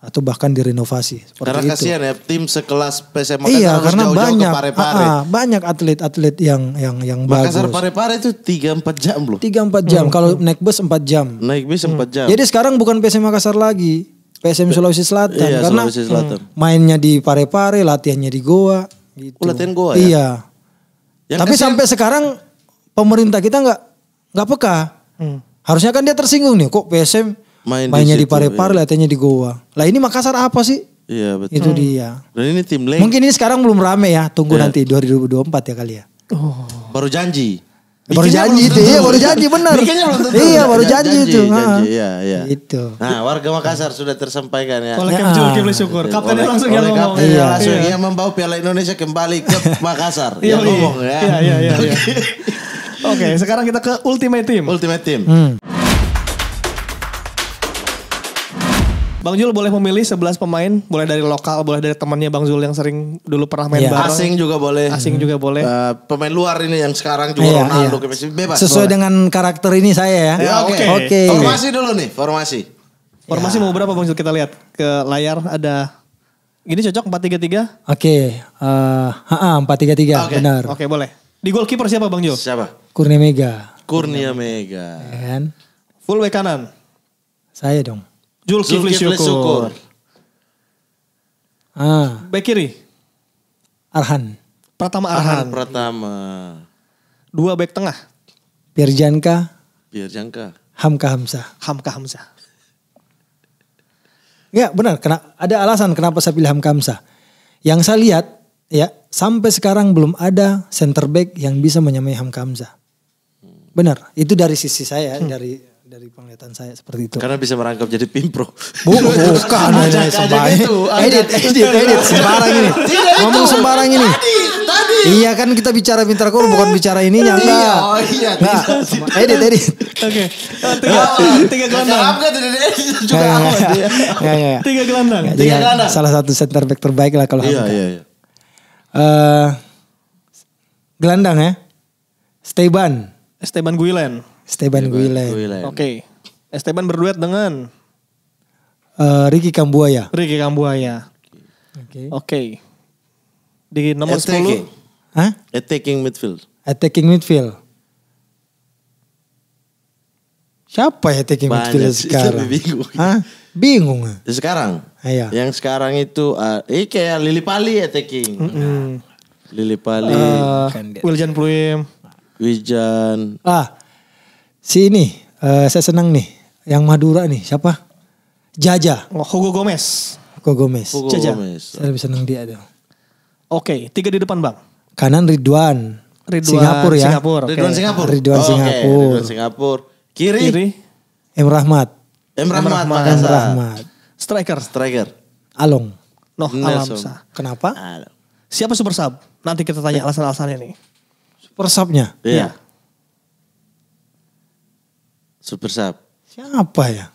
atau bahkan direnovasi seperti Karena itu. kasihan ya tim sekelas PSM Makassar Iya harus karena jauh-jauh banyak ke Parepare. ah, ah, banyak atlet-atlet yang yang yang Makassar bagus. Parepare itu 3 4 jam loh. Tiga empat jam kalau naik bus empat jam. Naik bis 4 jam. Jadi sekarang bukan PSM Makassar lagi, PSM Sulawesi Selatan Iya, karena Sulawesi Selatan. hmm, mainnya di Parepare, latihannya di Goa. Gitu. Oh, latihan Goa ya? Iya. Yang Tapi kasihan- sampai sekarang pemerintah kita nggak nggak peka. Harusnya kan dia tersinggung nih, kok PSM Main di mainnya di, situ, Parepare, latihannya di Goa. Lah ini Makassar apa sih? Iya betul. Itu dia. Dan ini tim Leng Mungkin ini sekarang belum rame ya. Tunggu Iya. nanti 2024 ya kali ya. baru janji. Baru janji itu, iya baru janji benar. Iya baru Ja- janji, itu. Janji, iya, iya. Itu. Nah, warga Makassar sudah tersampaikan ya. Oleh Ya. Kang Zulkifli Syukur. Kaptennya langsung yang ngomong. kapten yang Iya. langsung Iya. yang membawa Piala Indonesia kembali ke Makassar. Iya, yang ngomong ya. Iya, iya, iya. iya. Oke, sekarang kita ke Ultimate Team. Ultimate Team. Bang Jul boleh memilih 11 pemain, boleh dari lokal, boleh dari temannya Bang Zul yang sering dulu pernah main Iya. bareng. Asing juga boleh. Asing juga boleh. Eh, pemain luar ini yang sekarang juga Iya, Ronaldo iya. ke- bebas. Sesuai boleh. dengan karakter ini saya ya. Ya, oke. Oke. Formasi dulu nih, formasi. Formasi mau berapa Bang Zul kita lihat ke layar ada ini cocok 4-3-3? Oke. eh, ha-ha, 4-3-3 Oke. benar. Oke, boleh. Di goalkeeper siapa Bang Jul? Siapa? Kurnia Mega. Kurnia Mega. ya kan? Full back kanan. Saya dong. Zulkifli Zulkifli Syukur. Ah, Back kiri. Arhan. Pratama Arhan Arhan. Pratama. Dua back tengah. Pirjanka, Biar jangka. Hamka Hamzah. Hamka Hamzah. Ya benar, kena, ada alasan kenapa saya pilih Hamka Hamzah. Yang saya lihat, ya sampai sekarang belum ada center back yang bisa menyamai Hamka Hamzah. Benar, itu dari sisi saya, dari dari penglihatan saya seperti itu. Karena bisa merangkap jadi pimpro. Bu, bukan ada aja sembarang. gitu, Edit, edit, edit, sembarang ini. Ngomong sembarang ini. Tadi. Iya kan kita bicara pintar kor bukan bicara ininya enggak. Iya, oh iya, Enggak, tidak, edit, edit. Oke. Eh, Tiga, tiga gelandang. Juga enggak, enggak. Tiga gelandang. Tiga dia gelandang. Salah satu center back terbaik lah kalau Iya, Hamka. iya, iya. Eh, gelandang ya. Esteban. Esteban Guilen. Esteban Guilen. Guilen. Oke. Esteban berduet dengan Eh, Ricky Kambuaya. Ricky Kambuaya. Oke. Oke. Di nomor Attacking. 10. Hah? Attacking midfield. Attacking midfield. Siapa ya attacking Banyak midfield sekarang? bingung. Hah? Bingung. ah. Ya, Sekarang. Iya. Yang sekarang itu ah, eh kayak Lili Pali attacking. Hmm. Lili Pali, dia. Wiljan Pluim. Wijan, Ah, si ini, eh, saya senang nih, yang Madura nih, siapa? Jaja, Oh, Hugo Gomez. Ko Gomez. Hugo Jaja. Gomez. Saya lebih senang dia tuh. Oke, tiga di depan bang. Kanan Ridwan, Ridwan Singapura ya. Singapura. oke. Ridwan Singapura. Ridwan Oke, Singapura. Ridwan Singapura. Kiri, Kiri. M Rahmat, M Rahmat Rahmat. M. Rahmat, Striker. Striker. Along. Noh. Alamsa. Kenapa? Halo. Siapa super sub? Nanti kita tanya alasan-alasannya nih. Super subnya. Iya. Super sub. Siapa ya?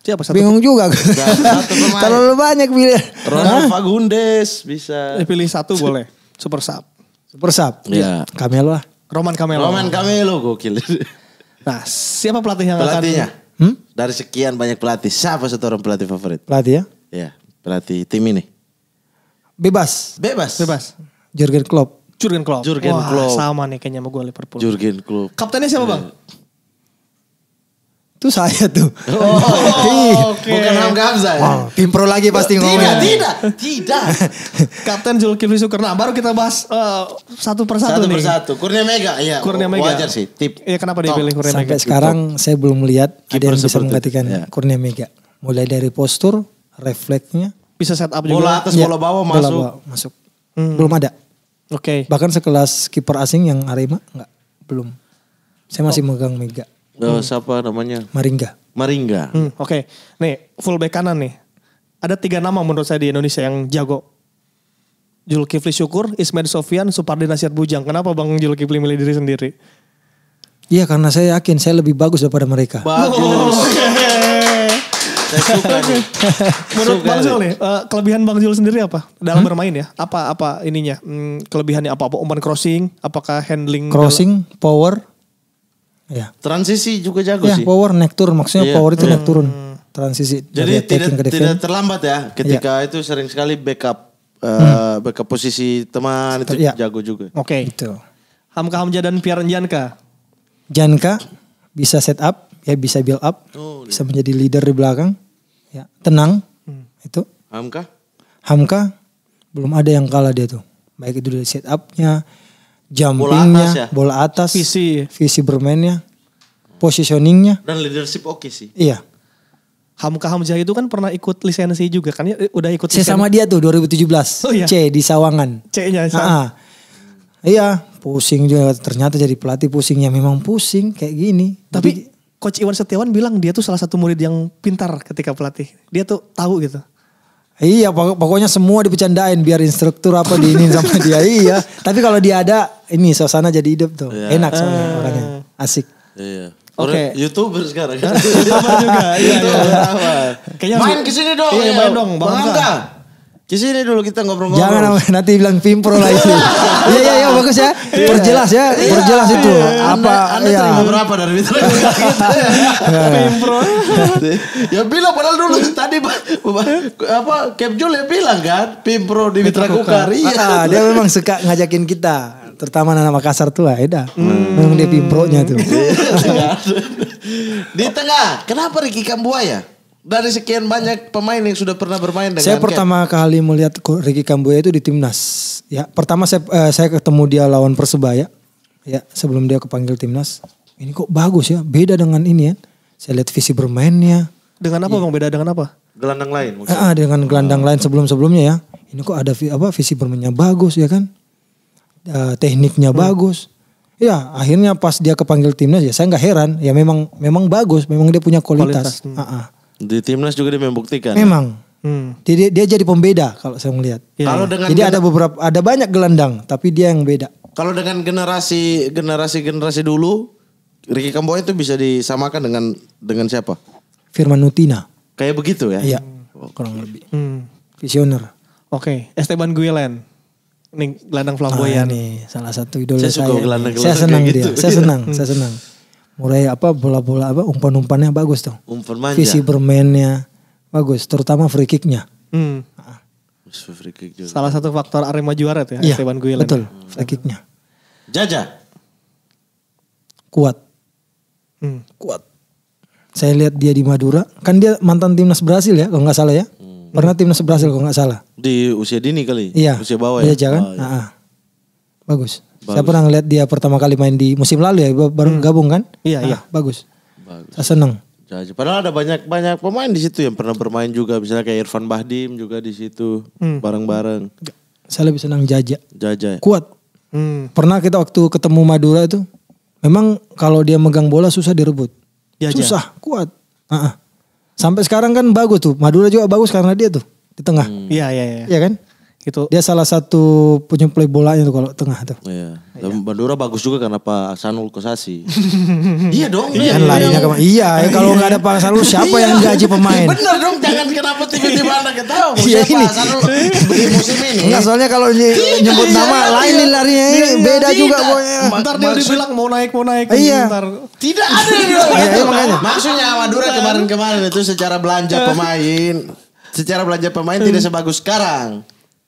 Siapa satu? Bingung juga. Satu pemain. Terlalu banyak pilih. Ronald Fagundes bisa. Eh, Pilih satu boleh. Super sub. Super sub. Iya. Kamelo lah. Roman Camelo. Roman Camelo gokil. Nah, siapa pelatih yang Pelatihnya. akan Hmm? Dari sekian banyak pelatih, siapa satu orang pelatih favorit? Pelatih ya? Ya, pelatih tim ini. Bebas. Bebas. bebas? Jurgen Klopp. Jurgen Klopp. Jurgen Wah, Klopp. sama nih kayaknya sama gue Liverpool. Jurgen Klopp. Kaptennya siapa bang? Itu saya tuh. Oh, bukan Hamka Hamzah ya? Oh, Pimpro lagi pasti Tidak, ngomong. tidak, tidak. Kapten Zulkifli Syukur. Nah, baru kita bahas eh, satu persatu Satu nih. persatu. Kurnia Mega, iya. Kurnia Mega. Wajar sih. Tip. Iya, kenapa Top. dipilih Kurnia Sampai Mega? sekarang saya belum melihat ada yang bisa menggantikan ya. Kurnia Mega. Mulai dari postur, refleksnya, Bisa set up juga. Bola atas, ya, bola bawah bola masuk. bawah masuk. Hmm. Belum ada. Oke. Bahkan sekelas kiper asing yang Arema enggak, belum. Saya masih megang Mega, Oh, siapa namanya? Maringga. Maringga. Hmm, Oke. Nih, full back kanan nih. Ada tiga nama menurut saya di Indonesia yang jago. Zulkifli Syukur, Ismail Sofian, Supardi Nasihat Bujang. Kenapa Bang Zulkifli milih diri sendiri? Iya karena saya yakin saya lebih bagus daripada mereka. Bagus. Saya suka nih. Menurut Suka Bang nih. Zul nih, eh, kelebihan Bang Zul sendiri apa dalam bermain ya? Apa apa ininya? Hmm, kelebihannya apa? Apa umpan crossing? Apakah handling? Crossing, power, ya. Transisi juga jago Ya sih. power naik turun maksudnya Iya. power itu naik turun. Transisi Jadi tidak ke tidak. Iya. terlambat ya. Ketika itu sering sekali backup eh, backup posisi teman itu Iya. jago juga. Oke. Itu. Hamka Hamzah dan Piaran Janka. Janka bisa set up, ya bisa build up, Oh, bisa menjadi leader di belakang. Ya, tenang. Itu. Hamka? Hamka belum ada yang kalah dia tuh. Baik itu dari set upnya, Bola jumpingnya, atas ya? bola atas, Visi. visi bermainnya, positioningnya. Dan leadership oke sih. Iya. Hamka Hamzah itu kan pernah ikut lisensi juga kan ya udah ikut Saya sama dia tuh 2017. Oh iya? C di Sawangan. C-nya Ah, ah. Iya, pusing juga ternyata jadi pelatih pusingnya memang pusing kayak gini. Tapi Coach Iwan Setiawan bilang dia tuh salah satu murid yang pintar ketika pelatih. Dia tuh tahu gitu. Iya, pokok- pokoknya semua dibecandain biar instruktur apa diinin sama dia. Iya. Tapi kalau dia ada, ini suasana jadi hidup tuh. Iya. Enak soalnya orangnya. Asik. Iya. Oke. Orang youtuber sekarang kan. Sama juga. Iya, iya. Kayaknya main ke sini dong. Iya, main dong, Bang Bang Ke sini dulu kita ngobrol-ngobrol. Jangan nanti bilang pimpro lagi. Iya iya iya bagus ya. Perjelas ya, perjelas itu. Apa anda, anda ya. terima berapa dari ya? Pimpro. ya bilang padahal dulu tadi apa Capjul ya bilang kan Pimpro di mitra kukar. Iya. Ah, dia memang suka ngajakin kita, terutama anak Makassar tua, ya dah. Memang dia pimpronya tuh. di tengah, kenapa Ricky Kambuaya? Dari sekian banyak pemain yang sudah pernah bermain dengan Saya pertama kali melihat Ricky Kambuaya itu di timnas. Ya, pertama saya eh, saya ketemu dia lawan Persebaya. Ya, sebelum dia kepanggil timnas. Ini kok bagus ya, beda dengan ini ya. Saya lihat visi bermainnya. Dengan apa bang? Beda dengan apa? gelandang lain maksudnya. Ah, dengan gelandang lain sebelum-sebelumnya ya. Ini kok ada apa visi bermainnya bagus ya kan? Eh, tekniknya bagus. Ya, akhirnya pas dia kepanggil timnas ya saya nggak heran. Ya memang memang bagus, memang dia punya kualitas. Kualitas, Ah, ah. Di timnas juga dia membuktikan. Memang. Hmm. Dia, dia, jadi pembeda kalau saya melihat. Iya, Kalau dengan Jadi ada beberapa ada banyak gelandang tapi dia yang beda. Kalau dengan generasi generasi generasi dulu, Ricky Kamboya itu bisa disamakan dengan dengan siapa? Firman Nutina. Kayak begitu ya? Iya, kurang lebih. Hmm. Visioner. Oke, Esteban Guilen. Nih gelandang Ah, flamboyan. ini salah satu idola Saya saya. suka nih. gelandang-gelandang saya senang dia. gitu. Saya senang, saya senang. Mulai apa bola-bola apa umpan-umpannya bagus tuh. Umpan manja. Visi bermainnya bagus, terutama free kicknya. Hmm. Musuh free kick juga. Salah satu faktor Arema juara tuh ya, Iya, Esteban Guilen. betul. Free kicknya Jaja. kuat, Hmm. kuat. Saya lihat dia di Madura, kan dia mantan timnas Brasil ya, kalau nggak salah ya. Pernah timnas Brasil kalau nggak salah. Di usia dini kali? Iya. Usia bawah Iya, ya? kan? Oh, iya. Ah, ah. Bagus. Saya pernah ngeliat dia pertama kali main di musim lalu ya, baru gabung kan? Iya, Ah, iya. Bagus. Bagus. Saya senang. Jaja. Padahal ada banyak banyak pemain di situ yang pernah bermain juga. Misalnya kayak Irfan Bahdim juga di situ. Hmm. Bareng-bareng. Saya lebih senang Jaja. Jaja. Kuat. Hmm. Pernah kita waktu ketemu Madura itu, memang kalau dia megang bola susah direbut. Jaja. Susah, kuat. Ah, ah. Sampai sekarang kan bagus tuh. Madura juga bagus karena dia tuh di tengah. Iya, iya, iya. Iya kan? Itu Dia salah satu penyuplai bolanya tuh kalau tengah tuh. Iya. Dan Madura bagus juga karena Pak Sanul Kosasi. iya dong. Kan larinya ke mana? Iya, ya, kalau nggak ada Pak Sanul siapa yang gaji pemain? Bener dong. Jangan kenapa tiba-tiba anda ketawa. Iya, ini. Sanul di musim ini? Enggak soalnya kalau ny- nyebut nama lain nih larinya ini beda Tidak. juga pokoknya. Ntar dia udah bilang mau naik mau naik. Iya. Ntar Tidak ada yang bilang Iya, gitu. iya. Maksudnya Madura kemarin-kemarin itu secara belanja pemain, secara belanja pemain tidak sebagus sekarang.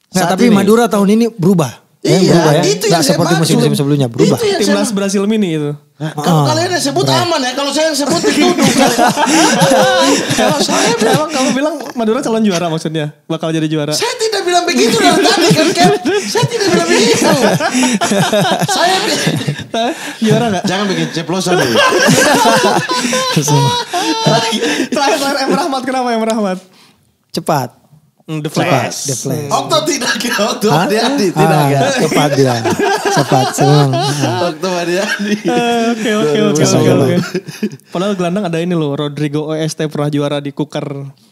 Nah, Saat tapi ini. Madura tahun ini berubah. Ya, Iya, berubah ya. itu yang Nggak saya seperti musim-musim sebelumnya, berubah. Itu yang saya timnas Brasil mini itu. Nah, kalau Ah, kalian yang sebut aman ya, kalau saya yang sebut dituduh. kalau saya Emang kamu bilang Madura calon juara maksudnya? Bakal jadi juara. saya tidak bilang begitu dari tadi kan, Cap. Saya tidak bilang begitu. saya juara gak? jangan bikin ceplosan dulu. Terakhir terakhir Em Rahmat kenapa Em Rahmat? Cepat. Hmm, The Cepat. Flash. The Flash. Okto tidak ya, Okto Hah? Adiadi tidak Ah, ya. Cepat dia. Cepat. Senang. Ah. Okto Adiadi. Eh, Oke oke oke oke. Padahal gelandang ada ini loh Rodrigo OST pernah juara di Kukar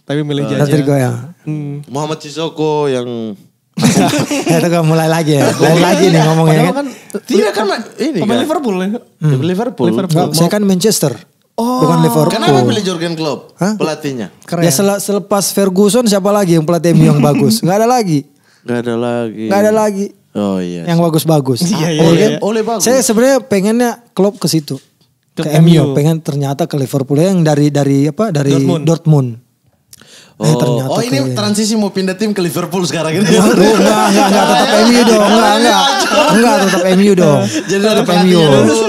tapi milih Jaja. Rodrigo ya. Hmm. Muhammad Sisoko yang Ya, itu kan mulai lagi ya. Mulai lagi nih ngomongnya kan. kan tidak kan ini pemain kan Liverpool ya. Liverpool. Enggak, saya kan Manchester. Oh. Bukan Liverpool. Kenapa pilih Jurgen Klopp Hah? pelatihnya? Keren. Ya sel- selepas Ferguson siapa lagi yang pelatih MU yang bagus? Gak ada lagi. Gak ada lagi. Gak ada lagi Oh iya. yang bagus-bagus. Iya, iya, Oleh iya. Oleh bagus. Saya sebenarnya pengennya Klopp ke situ. Ke Ke, MU. MU. pengen ternyata ke Liverpool yang dari dari apa? Dari Dortmund. Dortmund. Oh, Eh, ternyata oh ini ke- transisi mau pindah tim ke Liverpool sekarang ini. Waduh, enggak, enggak, enggak, tetap MU dong. Enggak, enggak. Enggak, tetap MU dong. Jadi tetap MU.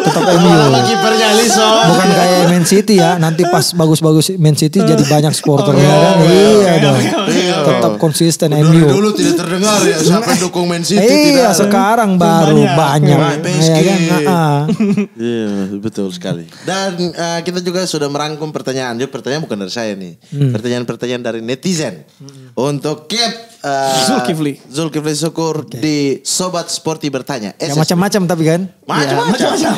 Tetap MU. Kipernya Alisson. Bukan kayak Man City ya. Nanti pas bagus-bagus Man City jadi banyak supporternya kan. Iya dong. Tetap konsisten Dari MU. dulu tidak terdengar ya siapa yang dukung Man City Iya, sekarang baru banyak. Iya kan? Heeh. Iya betul sekali. Dan eh, kita juga sudah merangkum pertanyaan. Jadi pertanyaan bukan dari saya nih. Hmm. Pertanyaan-pertanyaan dari netizen. Untuk Kip eh, Zulkifli. Zulkifli Syukur di Sobat Sporty bertanya. Ya macam-macam tapi kan. Macam-macam.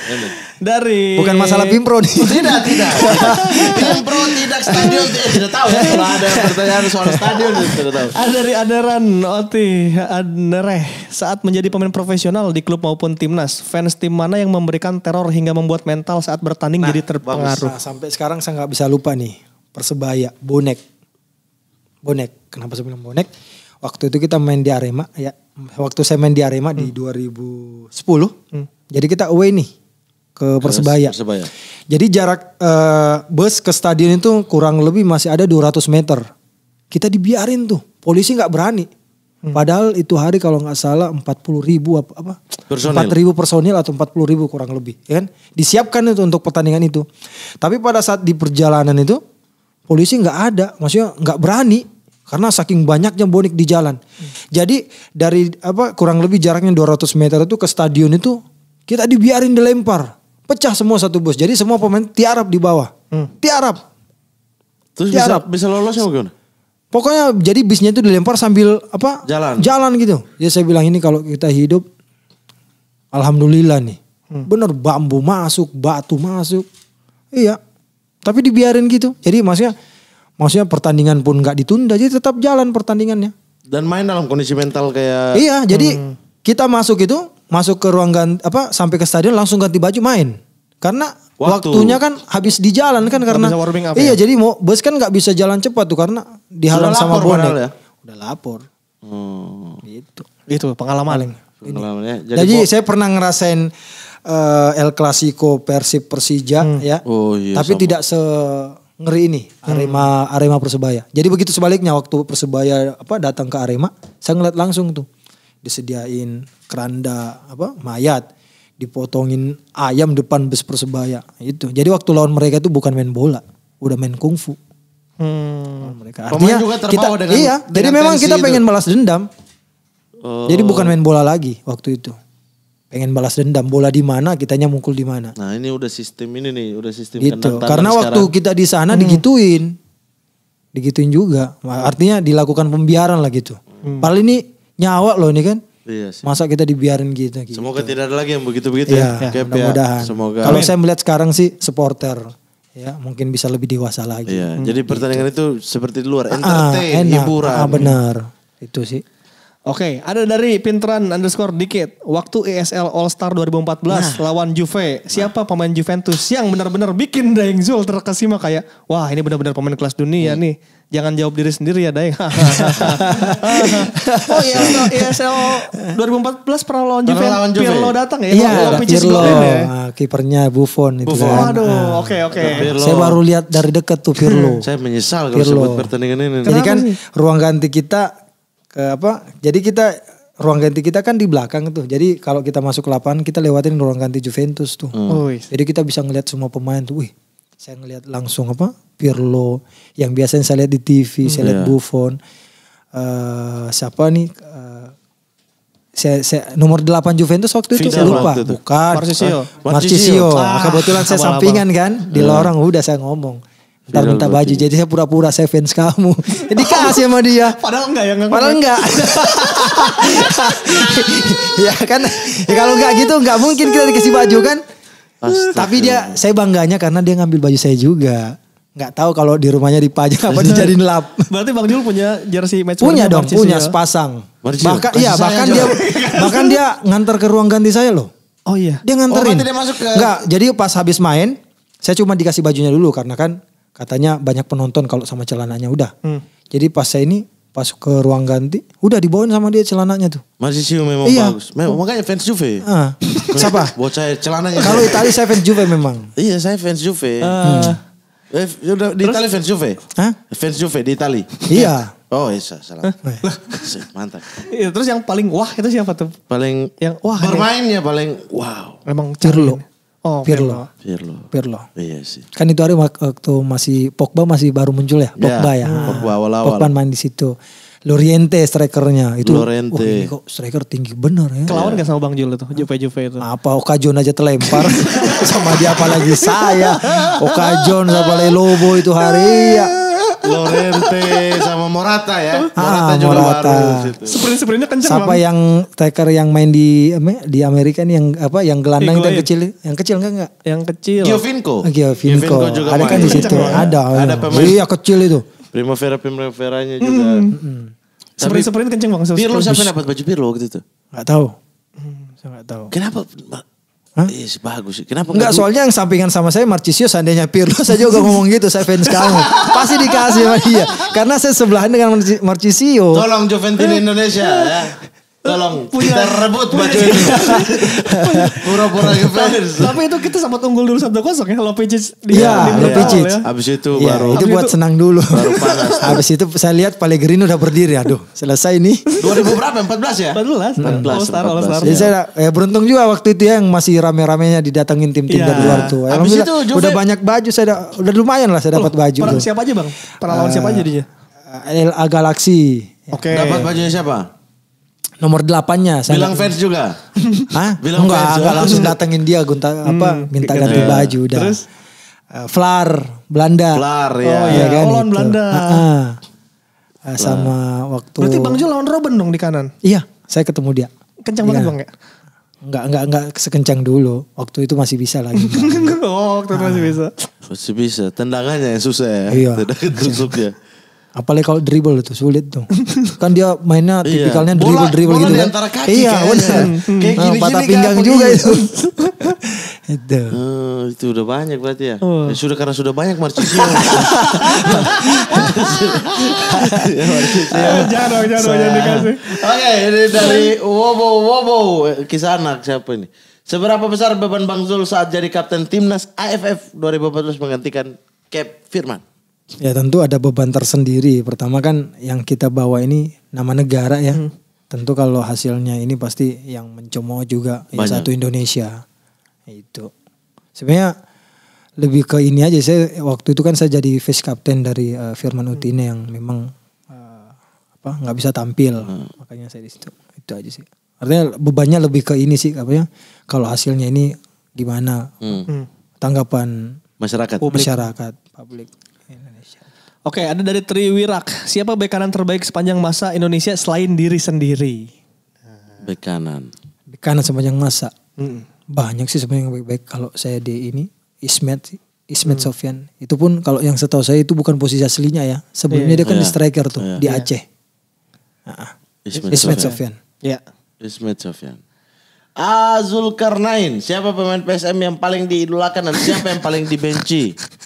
Dari Bukan masalah Pimpro nih. Tidak, tidak. Tim Pro tidak stadion. Eh, tidak tahu ya kalau ada pertanyaan soal stadion tidak tahu. Ada dari Aderan Oti Adereh saat menjadi pemain profesional di klub maupun timnas, fans tim mana yang memberikan teror hingga membuat mental saat bertanding jadi terpengaruh? Nah, sampai sekarang saya nggak bisa lupa nih Persebaya bonek bonek. Kenapa saya bilang bonek? Waktu itu kita main di Arema ya waktu saya main di Arema di 2010 jadi kita away nih ke Persebaya. Persebaya. jadi jarak eh, bus ke stadion itu kurang lebih masih ada 200 meter. Kita dibiarin tuh. Polisi nggak berani. Padahal itu hari kalau nggak salah 40 ribu apa, apa? Personil. 4 ribu personil atau 40 ribu kurang lebih, ya kan? Disiapkan itu untuk pertandingan itu. Tapi pada saat di perjalanan itu polisi nggak ada, maksudnya nggak berani karena saking banyaknya bonik di jalan. Jadi dari apa kurang lebih jaraknya 200 meter itu ke stadion itu kita dibiarin dilempar, pecah semua satu bus. Jadi semua pemain tiarap di bawah, tiarap. Terus Ya, bisa bisa lolos apa gimana? Pokoknya jadi bisnya itu dilempar sambil apa? Jalan. Jalan gitu. Ya saya bilang ini kalau kita hidup alhamdulillah nih. Bener bambu masuk, batu masuk. Iya. Tapi dibiarin gitu. Jadi maksudnya maksudnya pertandingan pun nggak ditunda, jadi tetap jalan pertandingannya. Dan main dalam kondisi mental kayak Iya, jadi kita masuk itu masuk ke ruang ganti apa sampai ke stadion langsung ganti baju main. Karena Waktu. waktunya kan habis di jalan kan karena bisa warming up iya ya? jadi mau bus kan nggak bisa jalan cepat tuh karena dihalang sama bonek. ya? Udah lapor. Hmm, Gitu. Itu pengalaman. pengalamannya. Jadi, bo- saya pernah ngerasain eh, El Clasico Persib Persija ya. Oh, iya, Tapi sama. Hmm. tidak se ngeri ini Arema Arema Persebaya. Jadi begitu sebaliknya waktu Persebaya apa datang ke Arema, saya ngeliat langsung tuh disediain keranda apa mayat, dipotongin ayam depan bus Persebaya itu. Jadi waktu lawan mereka itu bukan main bola, udah main kungfu. Hmm. Mereka Pemain juga terbawa kita, dengan- iya, dengan jadi memang kita itu. pengen balas dendam. Oh. Jadi bukan main bola lagi waktu itu. Pengen balas dendam, bola di mana, kitanya mukul di mana. Nah ini udah sistem ini nih, udah sistem Gitu. Karena waktu sekarang. kita di sana digituin. Digituin juga. Artinya dilakukan pembiaran lah gitu. Padahal ini nyawa loh ini kan. Iya sih. Masa kita dibiarin gitu. gitu. Semoga tidak ada lagi yang begitu-begitu Iya, ya. Kep, ya. mudah-mudahan. Semoga. Kalau saya melihat sekarang sih supporter ya mungkin bisa lebih dewasa lagi. Iya, jadi pertandingan itu seperti di luar, Ah, entertain, enak. hiburan. Ah, benar. Itu sih. Oke, ada dari Pinteran underscore dikit. Waktu ESL All Star 2014 lawan Juve. Siapa pemain Juventus yang benar-benar bikin Daeng Zul terkesima kayak, wah ini benar-benar pemain kelas dunia nih. Jangan jawab diri sendiri ya Daeng. oh ESL, ESL 2014 pernah lawan Juve. Pernah lawan Juve. Pirlo datang ya. Iya, Picis Pirlo, ya. kipernya Buffon itu Buffon. kan. Waduh, Ah. oke oke. Pirlo. Saya baru lihat dari dekat tuh Pirlo. Saya menyesal kalau Pirlo. sebut pertandingan ini. Jadi kan ruang ganti kita ke apa? Jadi kita ruang ganti kita kan di belakang tuh. Jadi kalau kita masuk ke lapangan kita lewatin ruang ganti Juventus tuh. Wih. Jadi kita bisa ngelihat semua pemain tuh. Wih, saya ngelihat langsung apa? Pirlo yang biasanya saya lihat di TV, saya lihat Iya. Buffon. Eh, siapa nih? Eh, saya, saya nomor 8 Juventus waktu itu saya Vidal lupa. itu. Bukan. Marchisio. Marchisio. Ah, Kebetulan saya sampingan kan di lorong udah saya ngomong. Ntar minta baju. Jadi saya pura-pura saya fans kamu. Jadi kasih sama dia. Padahal enggak ya. Padahal enggak. ya kan. Ya kalau enggak gitu enggak mungkin kita dikasih baju kan. Tapi dia saya bangganya karena dia ngambil baju saya juga. Nggak tahu kalau di rumahnya dipajang apa dijadiin lap. Berarti Bang Jul punya jersey match punya warna dong, punya sepasang. Marchisio, Bahkan iya, bahkan dia bahkan dia ngantar ke ruang ganti saya loh. Oh iya. Dia nganterin. berarti dia masuk ke- Enggak, jadi pas habis main, saya cuma dikasih bajunya dulu karena kan katanya banyak penonton kalau sama celananya udah. Hmm. Jadi pas saya ini pas ke ruang ganti, udah dibawain sama dia celananya tuh. Marchisio memang Iya. bagus. Memang, makanya fans Juve. Ah, siapa? Buat saya celananya. Kalau Italia saya fans Juve memang. Iya saya fans Juve. Eh, Eh, udah di Itali fans Juve? Hah? Fans Juve di Itali? Iya. Oh iya salah. Mantap. Iya, terus yang paling wah itu siapa tuh? Paling Yang wah bermainnya paling wow. emang Pirlo. Oh, Pirlo. Pirlo. Pirlo. Iya sih. Kan itu hari wak- waktu masih Pogba masih baru muncul ya. Pogba ya. Pogba awal-awal. Pogba main di situ. Loriente strikernya itu. Loriente. Wah, ini kok striker tinggi bener ya. Kelawan gak sama Bang Jul itu? Juve-Juve itu. Apa Okajon aja terlempar sama dia apalagi saya. Okajon sama Lobo itu hari ya. Lorente sama Morata ya. Morata Ah, juga Morata. baru situ. Sprint-sprintnya kenceng Siapa Bang. yang striker yang main di di Amerika nih yang apa yang gelandang itu yang kecil yang kecil enggak enggak Yang kecil. Giovinco. Oh, Giovinco. juga Ada kan di situ. Ada. Ada pemain. Iya kecil itu. Primavera Primaveranya juga. Sprint-sprint kenceng Bang. Pirlo siapa dapat baju Pirlo waktu itu? Enggak tahu. saya enggak tahu. Kenapa? Hah? Iya sih bagus sih. Kenapa Enggak, nggak soalnya yang sampingan sama saya Marcisio seandainya Pirlo saya juga ngomong gitu, saya fans kamu. Pasti dikasih sama dia. Karena saya sebelahan dengan Marci- Marcisio. Tolong Juventini Indonesia ya. Tolong kita rebut baju ini. Pura-pura ngefans. Tapi itu kita sempat unggul dulu 1-0 ya. Lopecic di Iya, awal ya. Habis itu Iya, baru itu buat itu- senang dulu. Baru panas. Habis itu saya lihat Pellegrino udah berdiri, aduh, selesai nih. 2000 berapa? 14 ya? 14. 14, All Star, All Star. 14. Jadi saya ya beruntung juga waktu itu ya yang masih rame-ramenya didatengin tim-tim Iya. dari luar tuh. Habis Alhamdulillah, itu Juve- udah banyak baju saya da- udah lumayan lah saya dapat baju Perang tuh. siapa aja Bang? Pernah lawan siapa aja dia? LA Galaxy. Oke. Dapat bajunya siapa? Nomor delapannya saya Bilang fans juga. Hah? Bilang enggak, fans, enggak oh. langsung datengin dia gunta apa minta gitu ganti ya. baju udah. Terus? Eh, Flar Belanda. Flar Oh, ya. iya. kan Oh, lawan. Belanda. Ah, ah. Eh, sama waktu Berarti Bang Jul lawan Robin dong di kanan. Iya, saya ketemu dia. Kencang Iya. banget Bang ya? Enggak, enggak, enggak sekencang dulu. Waktu itu masih bisa lagi. oh, waktu itu masih bisa. Masih bisa. Tendangannya yang susah ya. Iya. Tendangan tusuknya. Apalagi kalau dribble itu sulit tuh. kan dia mainnya Iya. tipikalnya dribble-dribble bola gitu kan. antara kaki iya, benar. Kayak Nah, gini-gini patah kan, pinggang apa juga gitu. itu. itu. Oh, itu udah banyak berarti ya. Oh. Ya sudah karena sudah banyak Marcisio. Ya, Marcisio. jangan dong, jangan dong, jangan dikasih. Oke, ini dari Wobo Wobo kisah anak siapa ini? Seberapa besar beban Bang Zul saat jadi kapten timnas AFF 2014 menggantikan Cap Firman? Ya tentu ada beban tersendiri. Pertama kan yang kita bawa ini nama negara ya. Hmm. Tentu kalau hasilnya ini pasti yang mencemooh juga ya Banyak. satu Indonesia. Itu. Sebenarnya lebih ke ini aja saya waktu itu kan saya jadi vice captain dari eh, Firman Utine yang memang eh, apa nggak bisa tampil. Hmm. Makanya saya di situ. Itu aja sih. Artinya bebannya lebih ke ini sih apa ya? Kalau hasilnya ini gimana Hmm. tanggapan Masyarakat. masyarakat publik Indonesia. Oke, ada dari Tri Wirak. Siapa bek kanan terbaik sepanjang masa Indonesia selain diri sendiri? Bek kanan. Karena sepanjang masa Hmm. banyak sih sebenarnya yang baik-baik. Kalau saya di ini Ismet Ismet Hmm. Sofyan. Itu pun kalau yang setahu saya itu bukan posisi aslinya ya. Sebelumnya dia kan di Iya. striker tuh Iya. di Aceh. Ah, Ismet Ismet Sofyan. Sofyan. Ya. Ismet Sofyan. Azul Karnain. Siapa pemain PSM yang paling diidolakan dan siapa yang paling dibenci?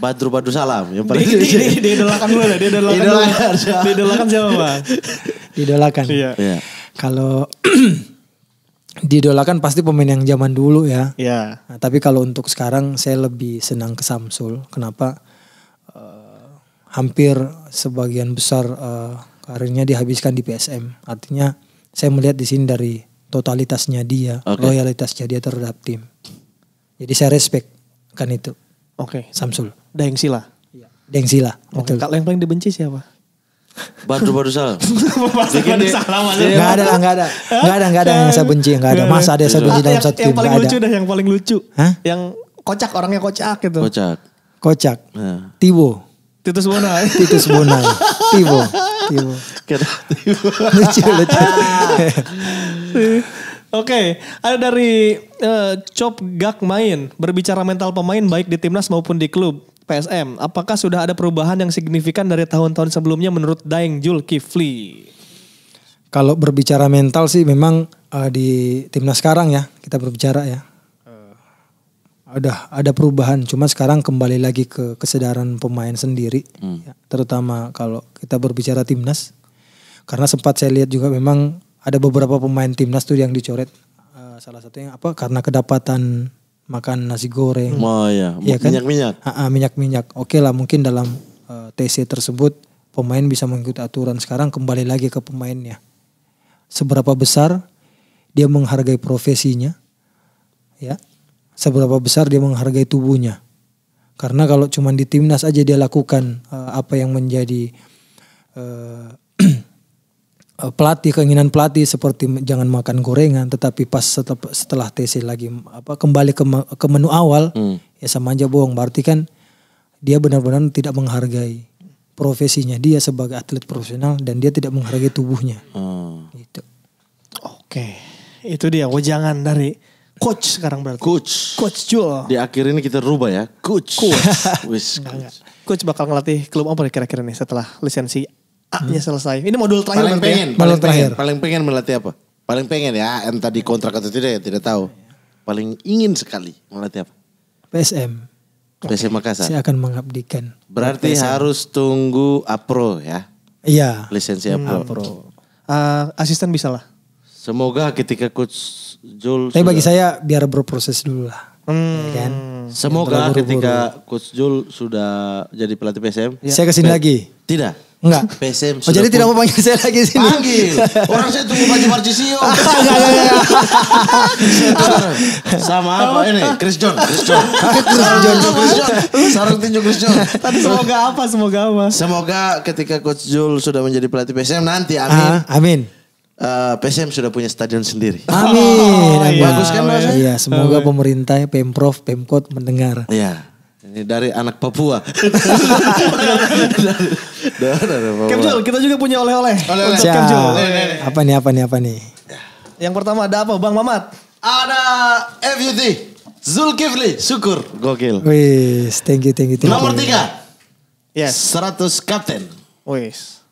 Badru Badu Salam. Yang paling Di, di, di, diidolakan dulu deh, diidolakan dulu. Idolakan siapa? Diidolakan siapa Bang? Didolakan. Iya. Iya. Kalau didolakan pasti pemain yang zaman dulu ya. Iya. Nah, tapi kalau untuk sekarang saya lebih senang ke Samsul. Kenapa? Eh, hampir sebagian besar eh, karirnya dihabiskan di PSM. Artinya saya melihat di sini dari totalitasnya dia, Oke. loyalitasnya dia terhadap tim. Jadi saya respect kan itu Oke. Samsul. Daeng Sila. Dengsila. Oke. Betul. Kalau yang paling dibenci siapa? Badru Badu Salam. Bikin Enggak ada lah, enggak ada. Enggak ada, enggak ada yang saya benci, enggak ada. Masa ada yang saya benci dalam yang, satu yang tim, paling enggak lucu ada. dah, yang paling lucu. Hah? Yang kocak, orangnya kocak gitu. Kocak. Kocak. Nah. Tibo. Titus Bonai. Titus Bonai. Tibo. Tibo. Kira- lucu lucu. Oke, ada dari eh, Cop Gak Main. Berbicara mental pemain baik di timnas maupun di klub PSM. Apakah sudah ada perubahan yang signifikan dari tahun-tahun sebelumnya menurut Daeng Jul Kifli? Kalau berbicara mental sih memang eh, di timnas sekarang ya kita berbicara ya. Eh, ada ada perubahan. Cuma sekarang kembali lagi ke kesadaran pemain sendiri. ya. terutama kalau kita berbicara timnas. Karena sempat saya lihat juga memang ada beberapa pemain timnas tuh yang dicoret. Eh, salah satunya apa? Karena kedapatan makan nasi goreng. Oh iya, Iya kan? minyak-minyak. Ah, ah, minyak-minyak. Oke lah mungkin dalam eh, TC tersebut pemain bisa mengikuti aturan. Sekarang kembali lagi ke pemainnya. Seberapa besar dia menghargai profesinya, ya. Seberapa besar dia menghargai tubuhnya. Karena kalau cuma di timnas aja dia lakukan eh, apa yang menjadi pelatih keinginan pelatih seperti jangan makan gorengan tetapi pas setelah, setelah TC lagi apa kembali ke, ke menu awal ya sama aja bohong berarti kan dia benar-benar tidak menghargai profesinya dia sebagai atlet profesional dan dia tidak menghargai tubuhnya Oh. gitu Oke. Itu dia wejangan dari coach sekarang berarti. Coach. Coach Jul. Di akhir ini kita rubah ya. Coach. Wis. Enggak. Coach bakal ngelatih klub apa kira-kira nih setelah lisensi A-nya selesai. Ini modul terakhir Paling ya? pengen, Balon paling pengen, terakhir. paling pengen melatih apa? Paling pengen ya, entah di kontrak atau tidak ya tidak tahu. Paling ingin sekali melatih apa? PSM PSM Makassar. saya akan mengabdikan Berarti harus tunggu Apro ya, iya lisensi Apro. Eh, asisten bisa lah. Semoga ketika coach Jul tapi bagi sudah- saya biar berproses dulu lah Hmm. ya kan semoga ketika coach Jul sudah jadi pelatih PSM, saya ke sini lagi tidak. Enggak PSM oh jadi tidak mau panggil saya lagi sini Panggil. Orang saya tunggu baju Marcisio. Sama apa ini? Chris John, Chris John. Chris John, Chris John. Sarung tinju Chris John. Tadi semoga apa? Semoga apa? Semoga ketika Coach Jul sudah menjadi pelatih PSM nanti amin. Ah, amin eh, PSM sudah punya stadion sendiri. Amin, amin. Bagus kan bahasanya? Iya, semoga pemerintah, Pemprov, Pemkot mendengar. Iya. Ini dari anak Papua. dari, dari Papua. Cap Jul, kita juga punya oleh-oleh. Oleh-oleh. Siap. Apa nih, apa nih, apa nih? Yang pertama ada apa Bang Mamat? Ada FUT. Zulkifli, syukur. Gokil. Wis, thank you, thank you, thank you. Nomor tiga. Yes. 100 kapten. Wis.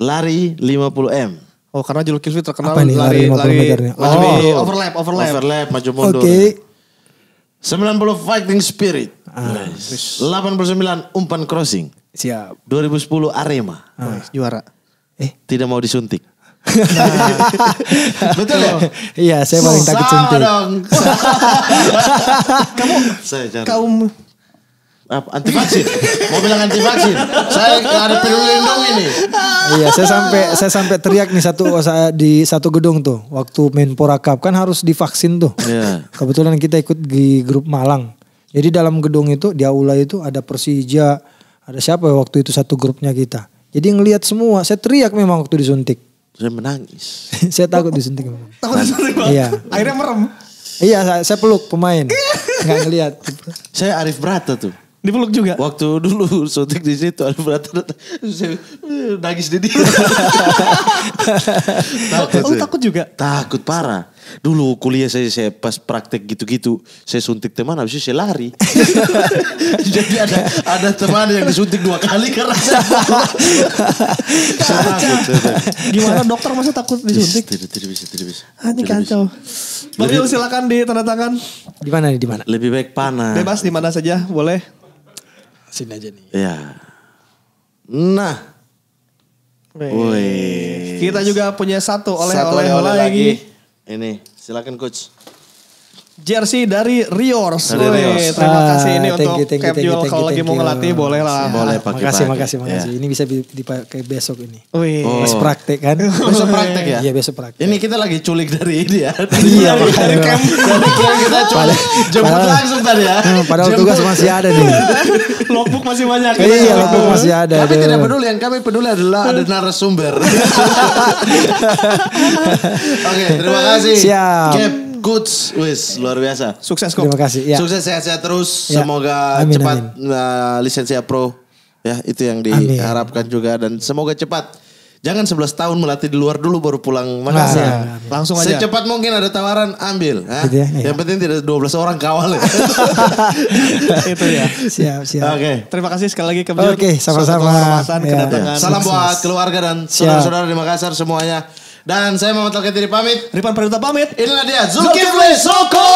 Lari 50M. Oh karena Jul Kifli terkenal Apa nih, lari 50 meternya? lari Oh. overlap, overlap. Overlap, maju Oke. mundur. 90 fighting spirit. Nice. 89 umpan crossing. Siap. 2010 Arema. Wis, juara. Eh, Tidak mau disuntik. Betul ya? iya, saya paling takut Sama suntik. dong. Kamu saya cari. Kaum Apa, anti vaksin. Mau bilang anti vaksin. Saya ada peduli lindungi nih. Iya, saya sampai saya sampai teriak nih satu saya di satu gedung tuh. Waktu Menpora Cup kan harus divaksin tuh. Iya. Kebetulan kita ikut di grup Malang. Jadi dalam gedung itu di aula itu ada Persija, ada siapa ya waktu itu satu grupnya kita. Jadi ngelihat semua, saya teriak memang waktu disuntik. Saya menangis. saya takut disuntik memang. takut disuntik Bang. Iya. Akhirnya merem. Iya, saya, saya peluk pemain. Nggak ngelihat. Saya Arif Brata tuh. Dipeluk juga. Waktu dulu suntik di situ Arif Brata eh, nangis di dia. takut, Oh, takut juga? Takut parah. Dulu kuliah saya, saya pas praktek gitu-gitu, saya suntik teman habis itu saya lari. Jadi ada ada teman yang disuntik dua kali karena saya Saya takut. saya takut. Gimana dokter masa takut disuntik? Tidak, tidak bisa, tidak bisa. Ah, ini Tidak kacau. Bang Yul silakan di tanda tangan. Di mana nih, di mana? Lebih baik panah. Bebas di mana saja, boleh. Sini aja nih. Ya. Nah. Wih. Kita juga punya satu Satu oleh-oleh oleh-oleh lagi. Ini, silakan coach. Jersey dari Riors. Dari Riors. Terima Ah, kasih ini thank untuk you, thank you, Cap thank you, Jul. thank Kalau lagi mau ngelatih boleh lah. Boleh pakai makasih, pakai. makasih, makasih. Ya. Ini bisa di- dipakai besok ini. Wih. Oh. Pas praktek kan? Besok praktek ya? Iya, besok praktek. Ini kita lagi culik dari ini ya. Iya, dari, makanya. dari camp. Dari camp kita culik. Jemput langsung tadi ya. Hmm, padahal Jemput. tugas masih ada nih. Logbook masih banyak. iya, logbook masih ada. Kami tidak peduli, yang kami peduli adalah ada narasumber. Oke, terima kasih. Siap. Coach, wis luar biasa. Sukses kok. Terima kasih. Ya. Sukses sehat-sehat terus. Ya. Semoga Amin, cepat amin. uh, lisensi pro. Ya, itu yang Amin. diharapkan juga dan semoga cepat. Jangan 11 tahun melatih di luar dulu baru pulang Nah, Makassar. Langsung aja. Secepat mungkin ada tawaran ambil. Gitu ya, iya. Yang penting tidak 12 orang kawal. ya. Itu ya. Siap, siap. Oke. Terima kasih sekali lagi Jul. Oke, sama-sama. Suatu kehormatan Ya. kedatangan. Salam buat keluarga dan saudara-saudara di Makassar semuanya. Dan saya Muhammad Alketiri pamit. Ripan Praduta pamit. Inilah dia Zulkifli Soko.